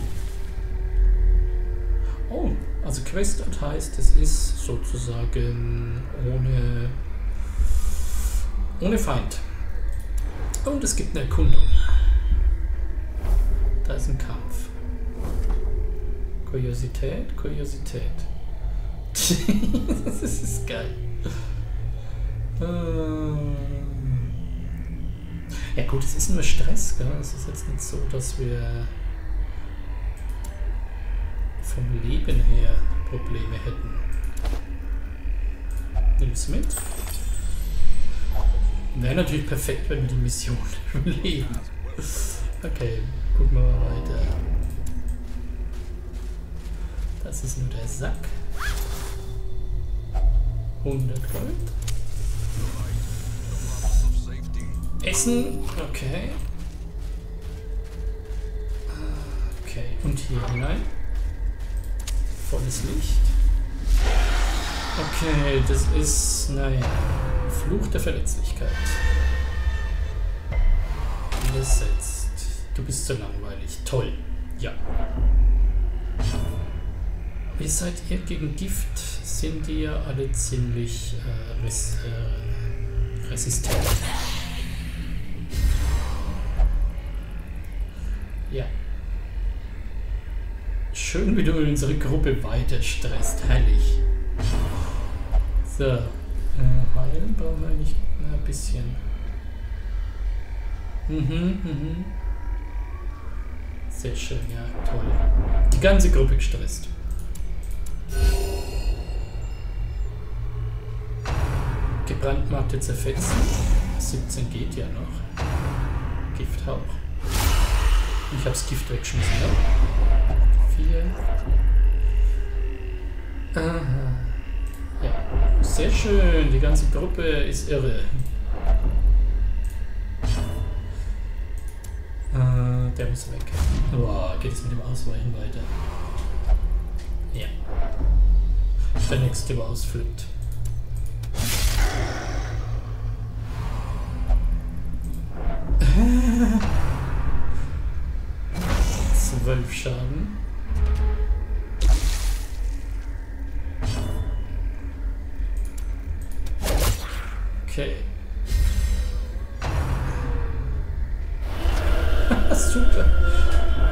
Oh, also Questort heißt, es ist sozusagen ohne, ohne Feind. Und es gibt eine Erkundung. Da ist ein Kampf. Kuriosität, Kuriosität. *laughs* das ist geil. Ähm ja gut, es ist nur Stress, gell? Es ist jetzt nicht so, dass wir vom Leben her Probleme hätten. Nimm's mit. Wäre natürlich perfekt, wenn wir die Mission *laughs* überleben. Okay, gucken wir mal weiter. Das ist nur der Sack. 100 Gold. Essen, okay. Okay, und hier hinein. Volles Licht. Okay, das ist, naja, Fluch der Verletzlichkeit. Besetzt. Du bist so langweilig. Toll. Ja. Wie seid ihr gegen Gift? Sind ja alle ziemlich äh, res äh, resistent. Ja. Schön, wie du unsere Gruppe weiter stresst. Herrlich. So. Äh, heilen brauchen wir eigentlich ein bisschen. Mhm, mhm. Sehr schön, ja, toll. Die ganze Gruppe gestresst. Gebrandmarkte zerfetzen. 17 geht ja noch. Gifthauch. Ich hab's Gift weggeschmissen, ja? Vier. Aha. Ja, sehr schön. Die ganze Gruppe ist irre. Der muss weg. Boah, geht es mit dem Ausweichen weiter? Ja. Der nächste war ausflippt. *laughs* Zwölf Schaden. Okay. Super.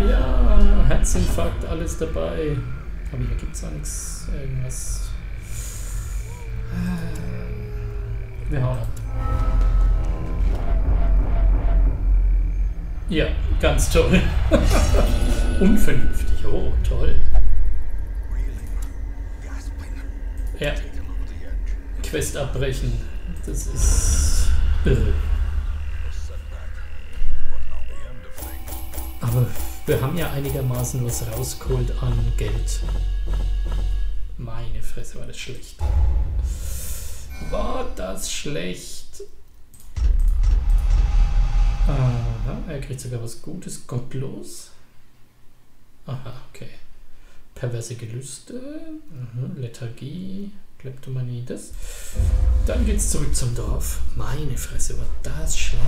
Ja, Herzinfarkt, alles dabei. Aber hier gibt es auch nichts, irgendwas. Wir hauen ab. Ja, ganz toll. *laughs* Unvernünftig. Oh, toll. Ja. Quest abbrechen. Das ist irre. Wir haben ja einigermaßen was rausgeholt an Geld. Meine Fresse, war das schlecht. War das schlecht? Aha, er kriegt sogar was Gutes. Gottlos. Aha, okay. Perverse Gelüste. Mhm, Lethargie. Kleptomanie, das. Dann geht's zurück zum Dorf. Meine Fresse, war das schlecht,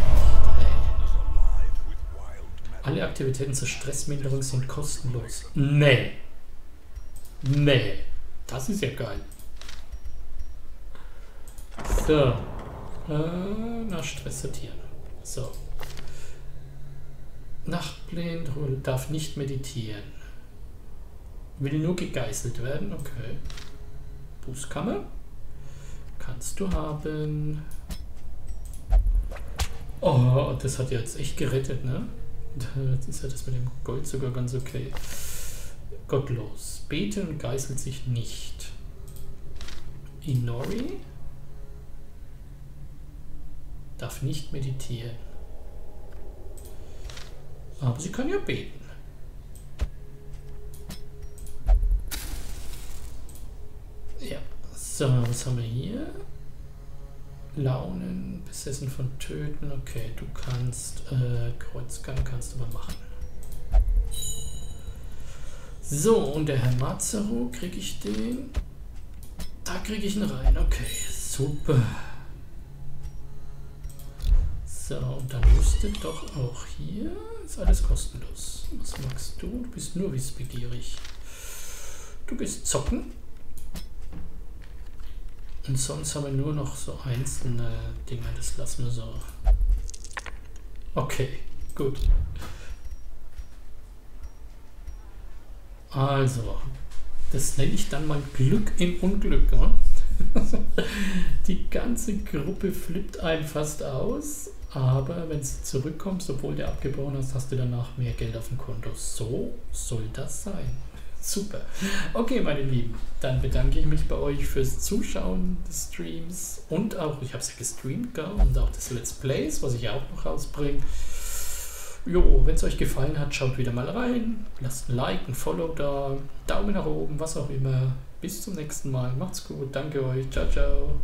ey. Alle Aktivitäten zur Stressminderung sind kostenlos. Nee. Nee, das ist ja geil. So. Äh, nach Stress sortieren. So. Nachtblind darf nicht meditieren. Will nur gegeißelt werden, okay. Bußkammer. Kannst du haben. Oh, das hat jetzt echt gerettet, ne? Das ist ja das mit dem Gold sogar ganz okay. Gottlos. Beten geißelt sich nicht. Inori darf nicht meditieren. Aber sie kann ja beten. Ja, so, was haben wir hier? Launen, besessen von Töten. Okay, du kannst äh, Kreuzgang kannst du mal machen. So, und der Herr Mazaru, kriege ich den? Da kriege ich ihn rein. Okay, super. So, und dann müsste doch auch hier, ist alles kostenlos. Was magst du? Du bist nur wissbegierig. Du gehst zocken. Und sonst haben wir nur noch so einzelne Dinge, das lassen wir so. Okay, gut. Also, das nenne ich dann mal Glück im Unglück. Ne? *laughs* Die ganze Gruppe flippt einen fast aus aber wenn du zurückkommst, obwohl du abgebrochen hast, hast du danach mehr Geld auf dem Konto. So soll das sein. Super. Okay, meine Lieben, dann bedanke ich mich bei euch fürs Zuschauen des Streams und auch, ich habe es ja gestreamt, gell? und auch des Let's Plays, was ich auch noch rausbringe. Jo, wenn es euch gefallen hat, schaut wieder mal rein, lasst ein Like, ein Follow da, Daumen nach oben, was auch immer. Bis zum nächsten Mal. Macht's gut, danke euch, ciao, ciao.